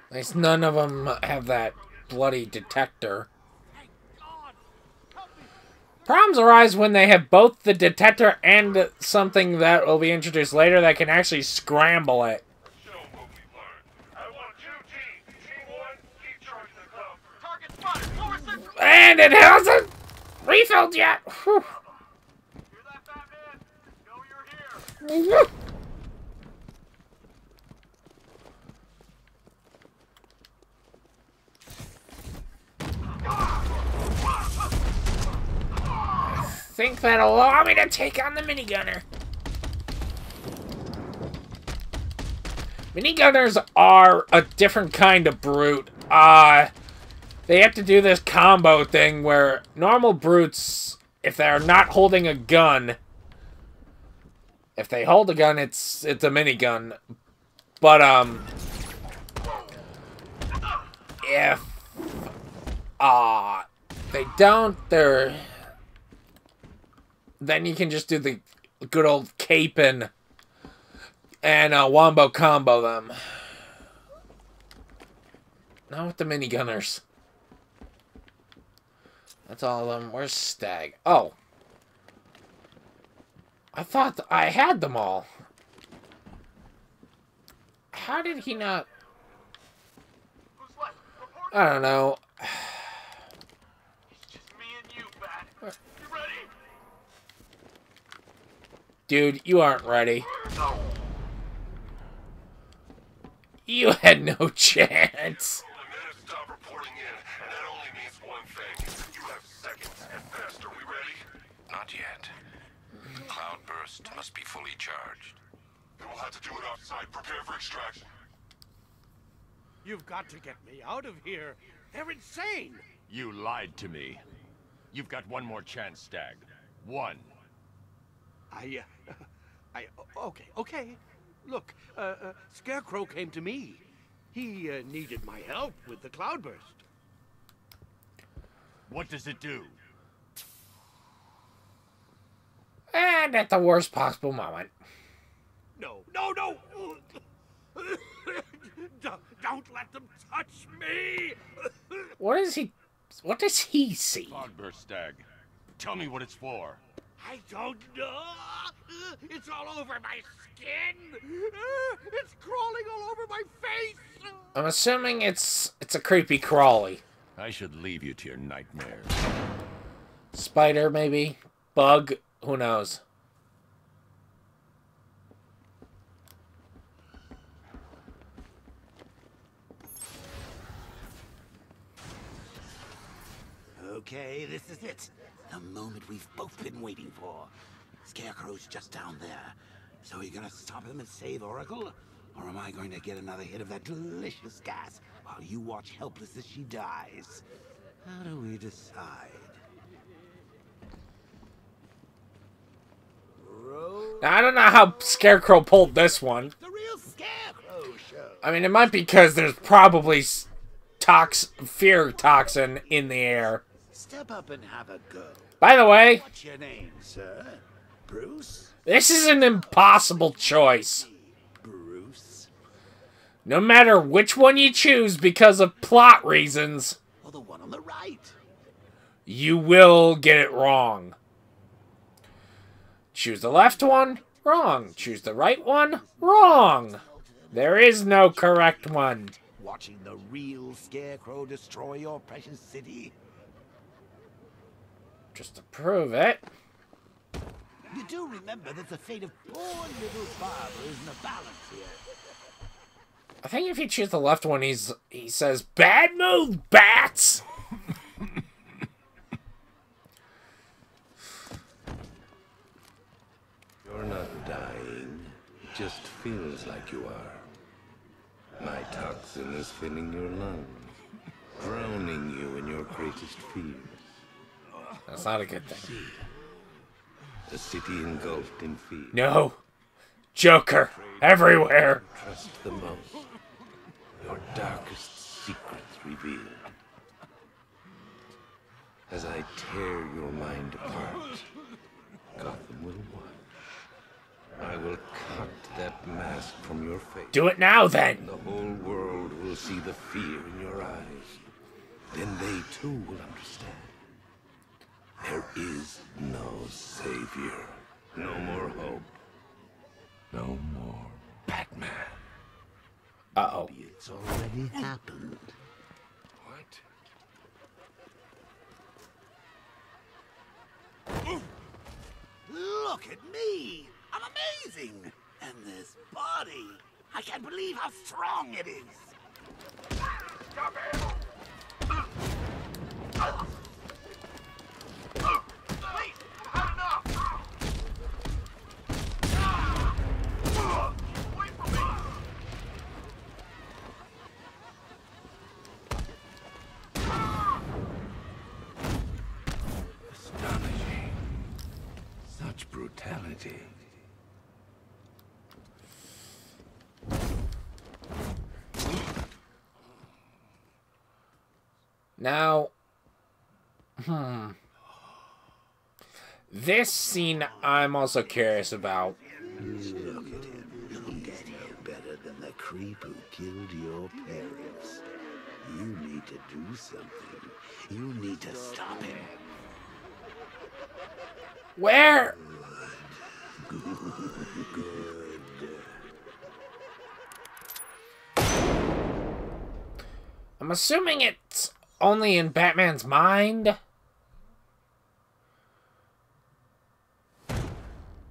At least none of them have that bloody detector. Problems arise when they have both the detector and something that will be introduced later that can actually scramble it. Yet. Whew. Whew. I think that'll allow me to take on the minigunner. Minigunners are a different kind of brute. Uh, they have to do this combo thing where normal brutes, if they're not holding a gun, if they hold a gun, it's it's a minigun. But um, if uh they don't, they're then you can just do the good old cape and and uh, wombo combo them. Not with the minigunners. That's all of them. Where's Stagg? Oh. I thought th I had them all. How did he not... I don't know. Dude, you aren't ready. You had no chance. Stop reporting in, and that only means one thing. You have seconds at best. Are we ready? Not yet. The cloudburst must be fully charged. Then we'll have to do it offsite. Prepare for extraction. You've got to get me out of here. They're insane. You lied to me. You've got one more chance, Stagg. One. I, uh, I, okay, okay. Look, uh, uh, Scarecrow came to me. He uh, needed my help with the cloudburst. What does it do? And at the worst possible moment. No, no, no! don't, don't let them touch me! What is he... What does he see? Cloudburst, Stagg. Tell me what it's for. I don't know. It's all over my skin. It's crawling all over my face. I'm assuming it's it's a creepy crawly. I should leave you to your nightmares. Spider, maybe? Bug? Who knows? Okay, this is it. The moment we've both been waiting for. Scarecrow's just down there. So are you gonna stop him and save Oracle? Or am I going to get another hit of that delicious gas while you watch helpless as she dies? How do we decide? Now, I don't know how Scarecrow pulled this one. The real Scarecrow show. I mean, it might be because there's probably tox fear toxin in the air. Step up and have a go. By the way, What's your name, sir? Bruce? this is an impossible choice. Bruce? No matter which one you choose because of plot reasons, Or the one on the right? you will get it wrong. Choose the left one, wrong. Choose the right one, wrong. There is no correct one. Watching the real Scarecrow destroy your precious city? Just to prove it. You do remember that the fate of poor little Barbara is in the balance here. I think if you choose the left one, he's he says, "Bad move, bats." You're not dying. It just feels like you are. My toxin is filling your lungs, drowning you in your greatest fears. That's not a good thing. A city engulfed in fear. No, Joker everywhere. Trust the most. Your darkest secrets revealed. As I tear your mind apart, Gotham will watch. I will cut that mask from your face. Do it now, then. The whole world will will see the fear in your eyes. Then they too will understand. There is no savior. No more hope. No more Batman. Uh-oh. Maybe It's already happened. What? Look at me! I'm amazing! And this body! I can't believe how strong it is! Astonishing. Such brutality. Now, hmm. This scene I'm also curious about. Look at him. Look at him better than the creep who killed your parents. You need to do something. You need to stop him. Where? I'm assuming it's only in Batman's mind.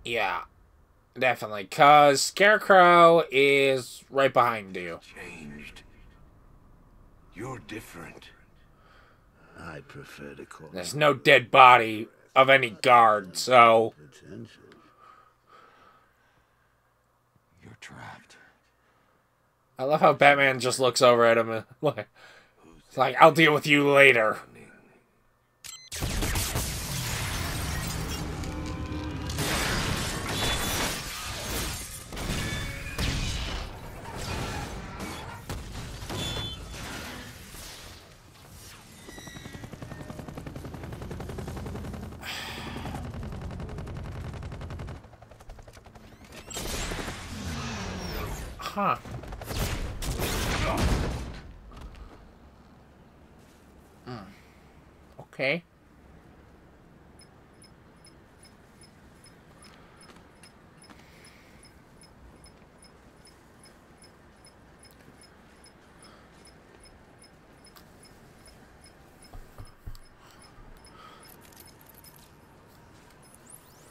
Yeah, definitely. Cause Scarecrow is right behind you. Changed. You're different. I prefer to call There's no dead body of any guard, so potential. You're trapped. I love how Batman just looks over at him and like, it's like I'll deal with you later. Huh. Hmm. Okay.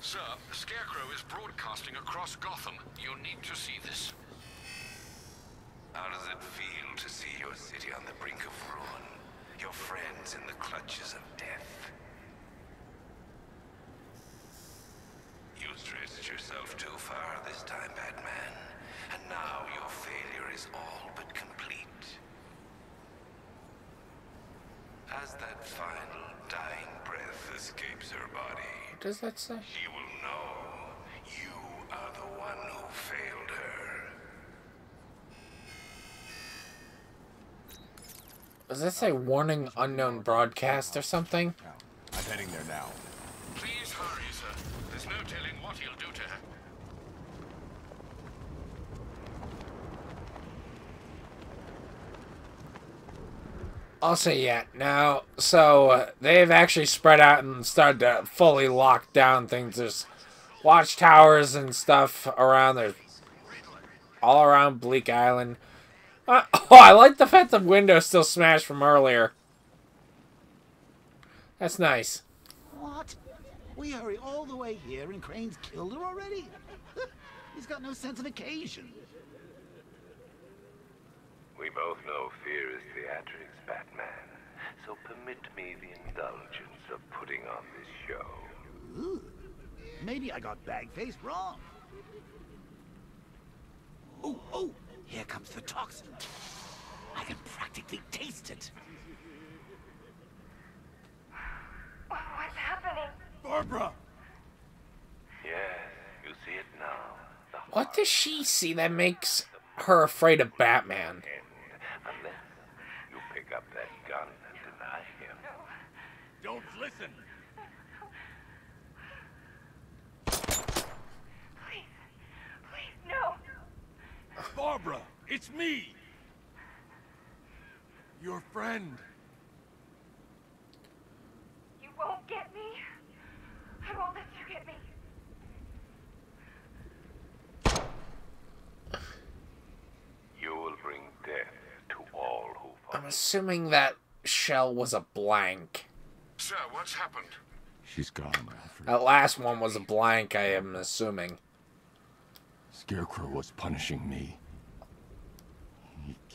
Sir, Scarecrow is broadcasting across Gotham. You need to see this. How does it feel to see your city on the brink of ruin? Your friends in the clutches of death? You stretched yourself too far this time, Batman. And now your failure is all but complete. As that final dying breath escapes her body, What does that say? she will Does that say warning unknown broadcast or something? I'm heading there now. Please hurry, sir. There's no telling what he'll do to her. Also, yeah, now, so uh, they've actually spread out and started to fully lock down things. There's watchtowers and stuff around there, all around Bleak Island. Uh, oh, I like the fact the window's still smashed from earlier. That's nice. What? We hurry all the way here and Crane's killed her already? He's got no sense of occasion. We both know fear is theatrics, Batman. So permit me the indulgence of putting on this show. Ooh, maybe I got bag-faced wrong. Oh, oh, here comes the toxin. I can practically taste it. What's happening? Barbara! Yes, you see it now. The What does she see that makes her afraid of Batman? Unless you pick up that gun and deny him. Don't listen! Please. Please, no. Barbara, it's me! Your friend. You won't get me. I won't let you get me. You will bring death to all who I'm assuming that shell was a blank. Sir, what's happened? She's gone, Alfred. That last one was a blank, I am assuming. Scarecrow was punishing me.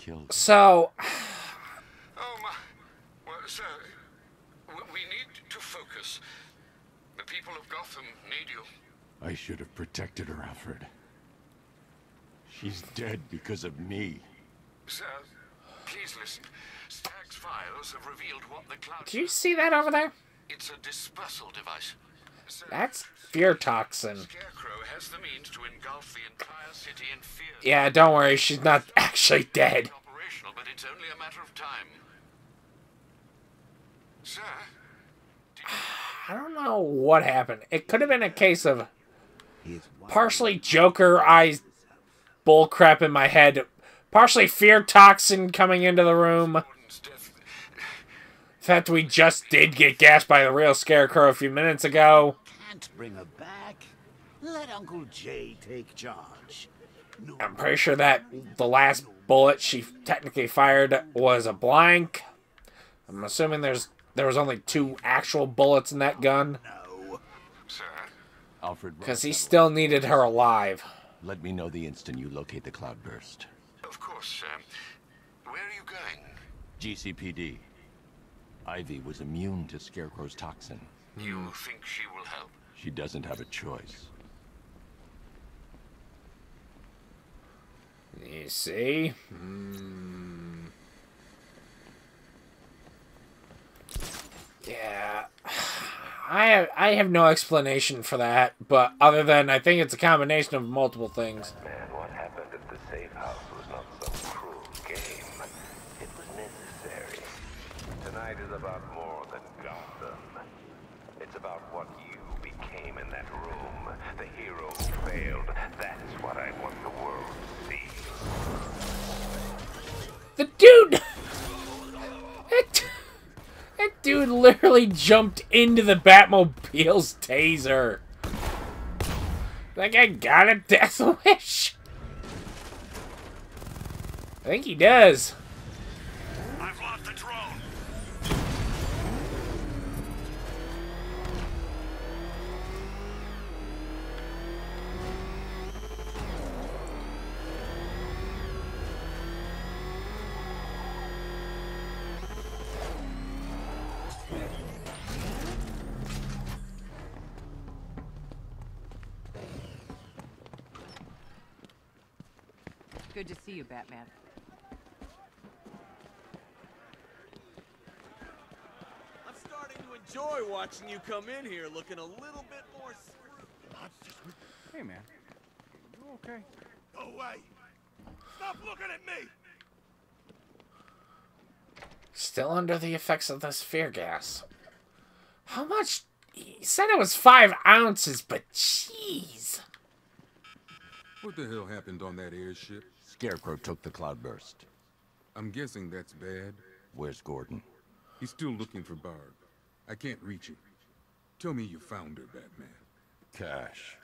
He killed. So, Oh, my. Well, sir, we need to focus. The people of Gotham need you. I should have protected her, Alfred. She's dead because of me. Sir, please listen. Stagg's files have revealed what the cloud... do you see that over there? It's a dispersal device. Sir, That's fear toxin. Has the means to engulf the entire city in fear. Yeah, don't worry, she's not actually dead. Operational, but it's only a matter of time. Sir, I don't know what happened. It could have been a case of partially Joker eyes bullcrap in my head, partially fear toxin coming into the room. Gordon's death... The fact we just did get gassed by the real Scarecrow a few minutes ago. Can't bring her back. Let Uncle Jay take charge. No I'm pretty sure that the last bullet she technically fired was a blank. I'm assuming there's there was only two actual bullets in that gun no. Sir, Alfred, because he still needed her alive. let me know the instant you locate the cloudburst. of course, sir. Where are you going? GCPD. Ivy was immune to Scarecrow's toxin. You think she will help? She doesn't have a choice. You see? Hmm. Yeah. I have, I have no explanation for that, but other than I think it's a combination of multiple things. Man, what happened at the safe house was not some cruel game. It was necessary. Tonight is about more than Gotham. It's about what you became in that room. The hero failed. That's what I want the world to see. The dude! That, that dude literally jumped into the Batmobile's taser. That guy got a death wish. I think he does. You, Batman. I'm starting to enjoy watching you come in here looking a little bit more. Hey, man. You okay? Go away. Stop looking at me. Still under the effects of this fear gas. How much? He said it was five ounces, but jeez. What the hell happened on that airship? Scarecrow took the cloudburst. I'm guessing that's bad. Where's Gordon? He's still looking for Barb. I can't reach him. Tell me you found her, Batman. Cash.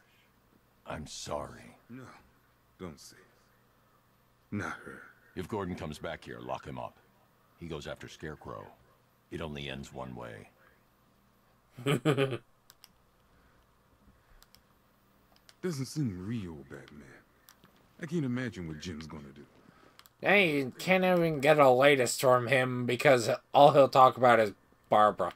I'm sorry. No, don't say it. Not her. If Gordon comes back here, lock him up. He goes after Scarecrow. It only ends one way. Doesn't seem real, Batman. I can't imagine what Jim's gonna do. Yeah, you can't even get a latest from him because all he'll talk about is Barbara.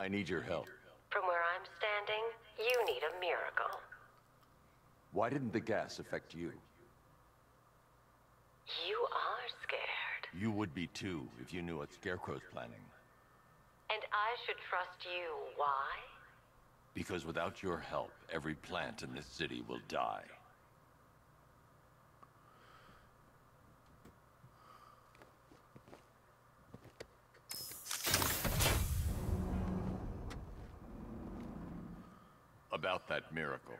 I need your help. From where I'm standing, you need a miracle. Why didn't the gas affect you? You are scared. You would be too if you knew what Scarecrow's planning. And I should trust you. Why? Because without your help, every plant in this city will die. About that miracle.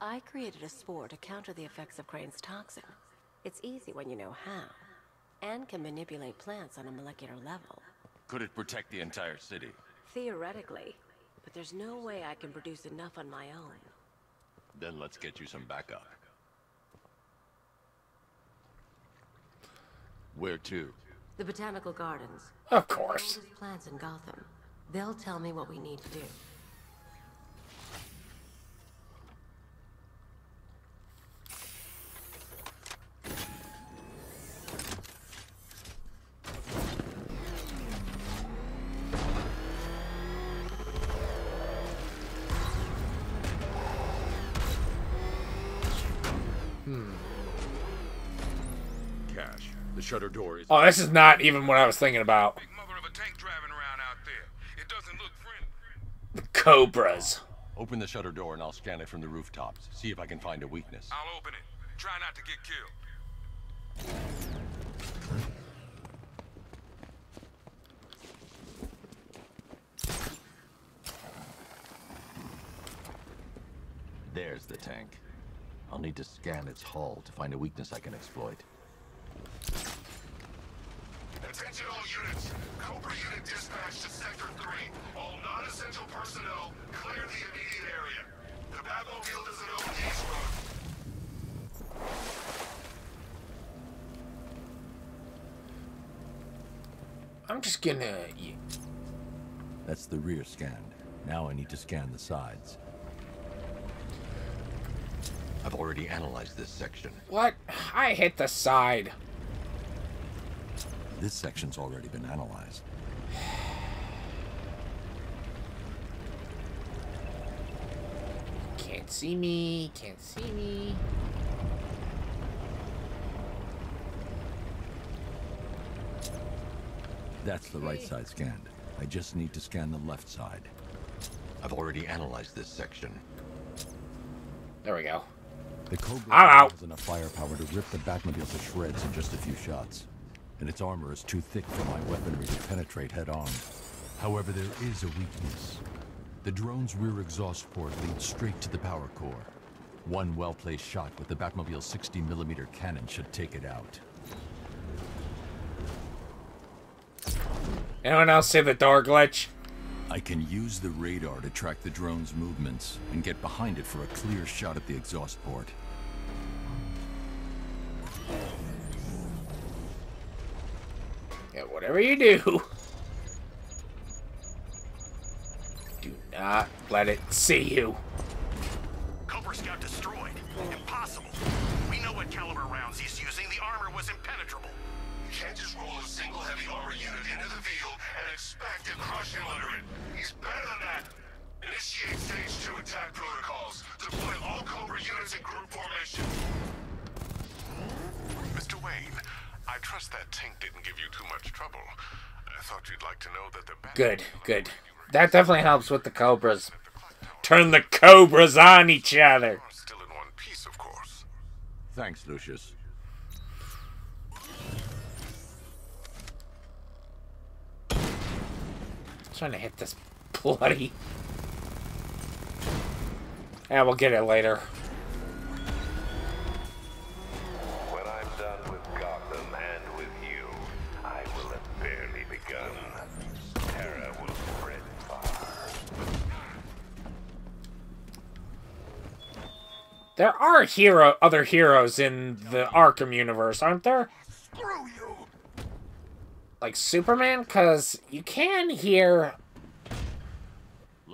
I created a spore to counter the effects of Crane's toxin. It's easy when you know how, and can manipulate plants on a molecular level. Could it protect the entire city? Theoretically, but there's no way I can produce enough on my own. Then let's get you some backup. Where to? The Botanical Gardens. Of They're the course. plants in Gotham. They'll tell me what we need to do. Oh, this is not even what I was thinking about. Cobras. Open the shutter door and I'll scan it from the rooftops. See if I can find a weakness. I'll open it. Try not to get killed. There's the tank. I'll need to scan its hull to find a weakness I can exploit. Attention all units. Cobra unit dispatched to Sector 3. All non-essential personnel, clear the immediate area. The Batmobile doesn't own East Road. I'm just gonna. That's the rear scanned. Now I need to scan the sides. I've already analyzed this section. What? I hit the side. This section's already been analyzed. Can't see me. Can't see me. That's the right eh. side scanned. I just need to scan the left side. I've already analyzed this section. There we go. The Cobra I'm out. has enough firepower to rip the Batmobile to shreds in just a few shots. And its armor is too thick for my weaponry to penetrate head-on. However, there is a weakness. The drone's rear exhaust port leads straight to the power core. One well-placed shot with the Batmobile's 60mm cannon should take it out. Anyone else see the door glitch? I can use the radar to track the drone's movements and get behind it for a clear shot at the exhaust port. Whatever you do. Do not let it see you. Cobra Scout destroyed. Impossible. We know what caliber rounds he's using. The armor was impenetrable. You can't just roll a single heavy armor unit into the field and expect to crush him under it. He's better than that. Initiate stage two attack protocols. Deploy all Cobra units in group formation. Mr. Wayne, I trust that tank didn't give you too much trouble. I thought you'd like to know that the Good, good. That definitely helps with the cobras. Turn the cobras on each other. still in one piece, of course. Thanks, Lucius. trying to hit this bloody. Yeah, we'll get it later. There are hero, other heroes in the Arkham universe, aren't there? Screw you! Like Superman, because you can hear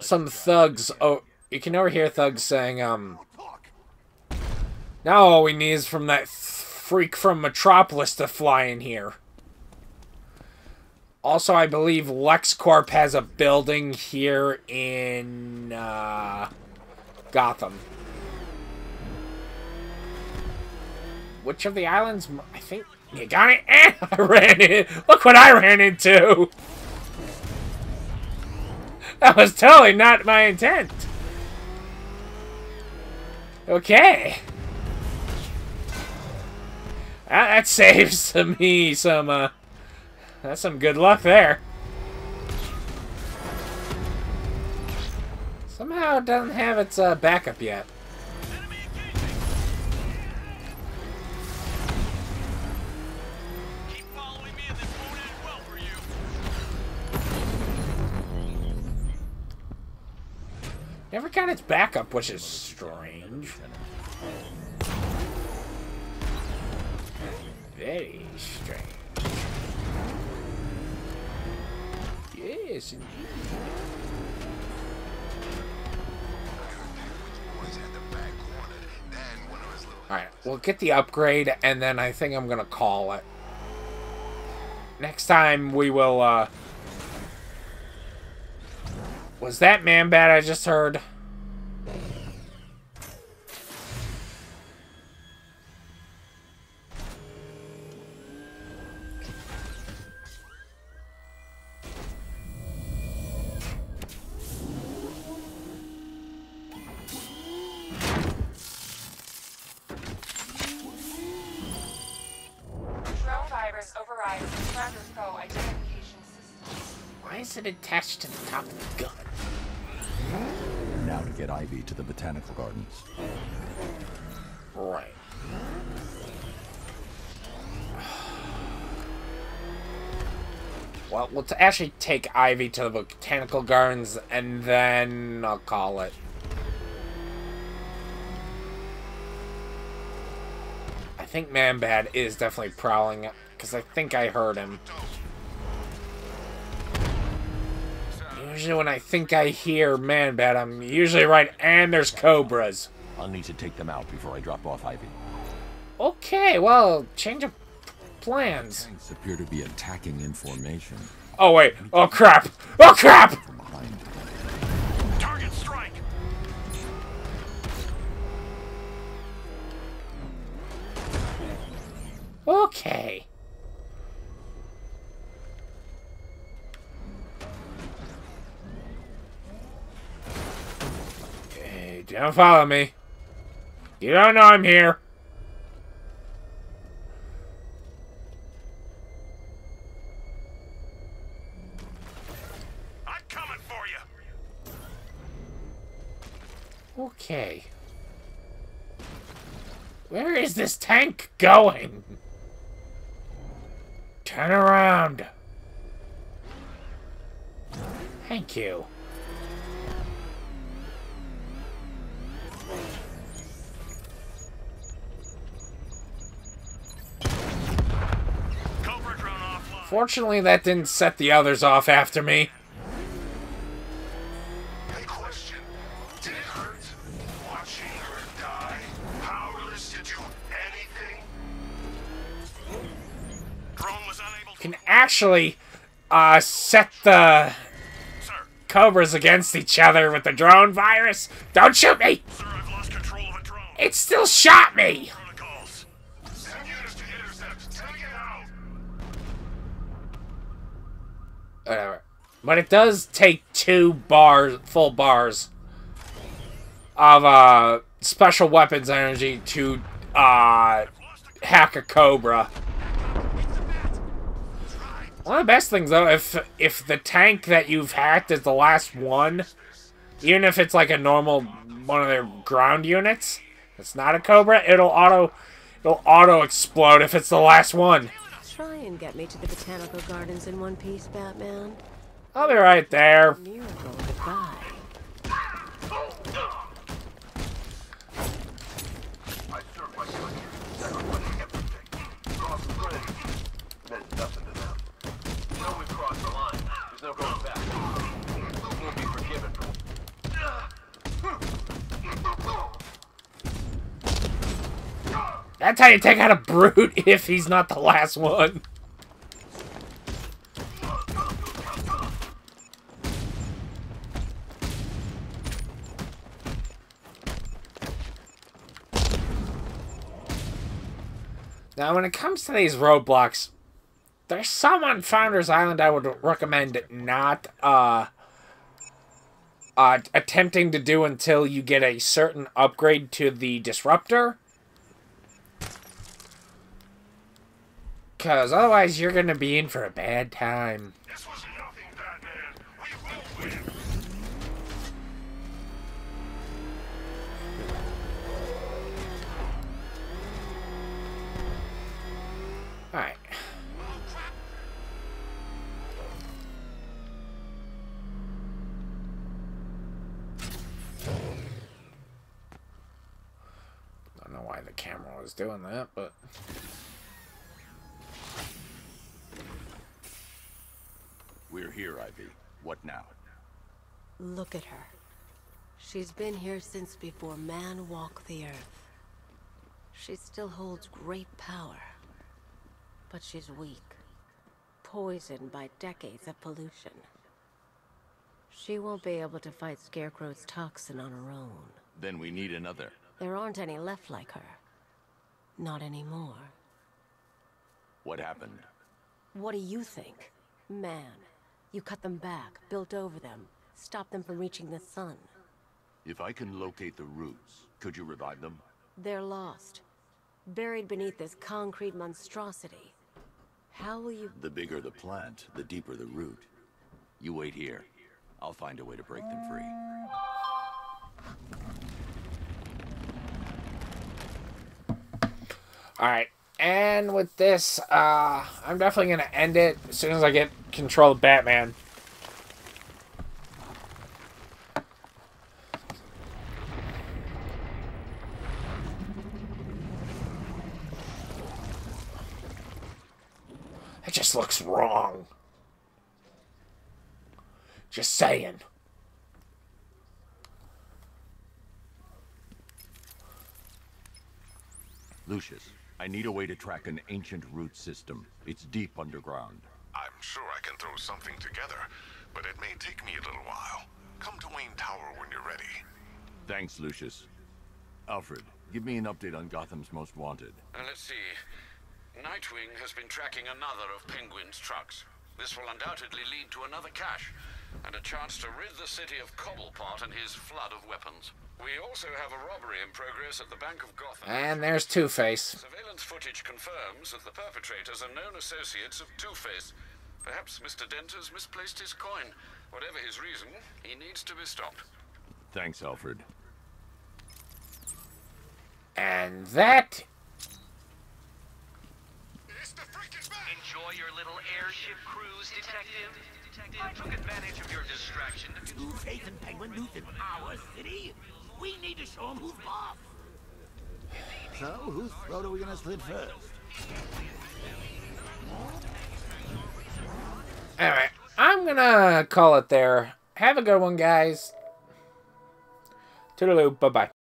some thugs. Oh, you can overhear thugs saying, "Um, now all we need is from that freak from Metropolis to fly in here." Also, I believe LexCorp has a building here in uh, Gotham. Which of the islands? I think you got it. Eh, I ran in. Look what I ran into. That was totally not my intent. Okay. That, that saves me some, uh, that's some good luck there. Somehow it doesn't have its uh, backup yet. Never got its backup, which is strange. Very strange. Yes, indeed. Alright, we'll get the upgrade, and then I think I'm gonna call it. Next time we will, uh... Was that Man-Bat I just heard? Virus overrides Tracker Pro identification system. Why is it attached to the top of the gun? To the botanical gardens. Right. Well, let's actually take Ivy to the botanical gardens, and then I'll call it. I think Man-Bat is definitely prowling, because I think I heard him. Usually when I think I hear Man-Bat, I'm usually right, and there's Cobras. I'll need to take them out before I drop off Ivy. Okay, well, change of plans. Tanks appear to be attacking in formation. Oh, wait. Oh, crap. Oh, crap! Target strike! Okay. Hey, don't follow me. You don't know I'm here. I'm coming for you! Okay. Where is this tank going? Turn around. Thank you. Fortunately, that didn't set the others off after me. Hey, question. Did it hurt? Watching her die? Powerless to do anything? Drone was unable Can actually uh, set the cobras against each other with the drone virus. Don't shoot me! Sir, I've lost control of a drone. It still shot me! Whatever. But it does take two bars, full bars of uh, special weapons energy to uh, hack a cobra. One of the best things, though, if if the tank that you've hacked is the last one, even if it's like a normal one of their ground units, it's not a cobra. It'll auto it'll auto explode if it's the last one. Try and get me to the botanical gardens in one piece, Batman. I'll be right there. Miracle goodbye. Meant nothing to them. You know we've crossed the line. There's no going back. We'll be forgiven for That's how you take out a brute if he's not the last one. Now, when it comes to these roadblocks, there's some on Founders Island I would recommend not uh, uh, attempting to do until you get a certain upgrade to the Disruptor. Because otherwise you're going to be in for a bad time. Nothing, Alright. Don't know why the camera was doing that, but... here, Ivy. What now? Look at her. She's been here since before man walked the earth. She still holds great power. But she's weak. Poisoned by decades of pollution. She won't be able to fight Scarecrow's toxin on her own. Then we need another. There aren't any left like her. Not anymore. What happened? What do you think? Man, you cut them back, built over them, stopped them from reaching the sun. If I can locate the roots, could you revive them? They're lost. Buried beneath this concrete monstrosity. How will you... The bigger the plant, the deeper the root. You wait here. I'll find a way to break them free. Alright, and with this, uh, I'm definitely going to end it as soon as I get control of Batman. It just looks wrong. Just saying. Lucius, I need a way to track an ancient root system. It's deep underground. I'm sure I can throw something together, but it may take me a little while. Come to Wayne Tower when you're ready. Thanks, Lucius. Alfred, give me an update on Gotham's Most Wanted. Uh, let's see. Nightwing has been tracking another of Penguin's trucks. This will undoubtedly lead to another cache, and a chance to rid the city of Cobblepot and his flood of weapons. We also have a robbery in progress at the Bank of Gotham. And there's Two-Face. Surveillance footage confirms that the perpetrators are known associates of Two-Face. Perhaps Mr. Dent has misplaced his coin. Whatever his reason, he needs to be stopped. Thanks, Alfred. And that Enjoy your little airship cruise, detective. I took advantage of your distraction to Two-Face and Penguin loose in our city? We need to show them who's boss. So, whose throat are we gonna slit first? Anyway, I'm gonna call it there. Have a good one, guys. Toodaloo. Bye-bye.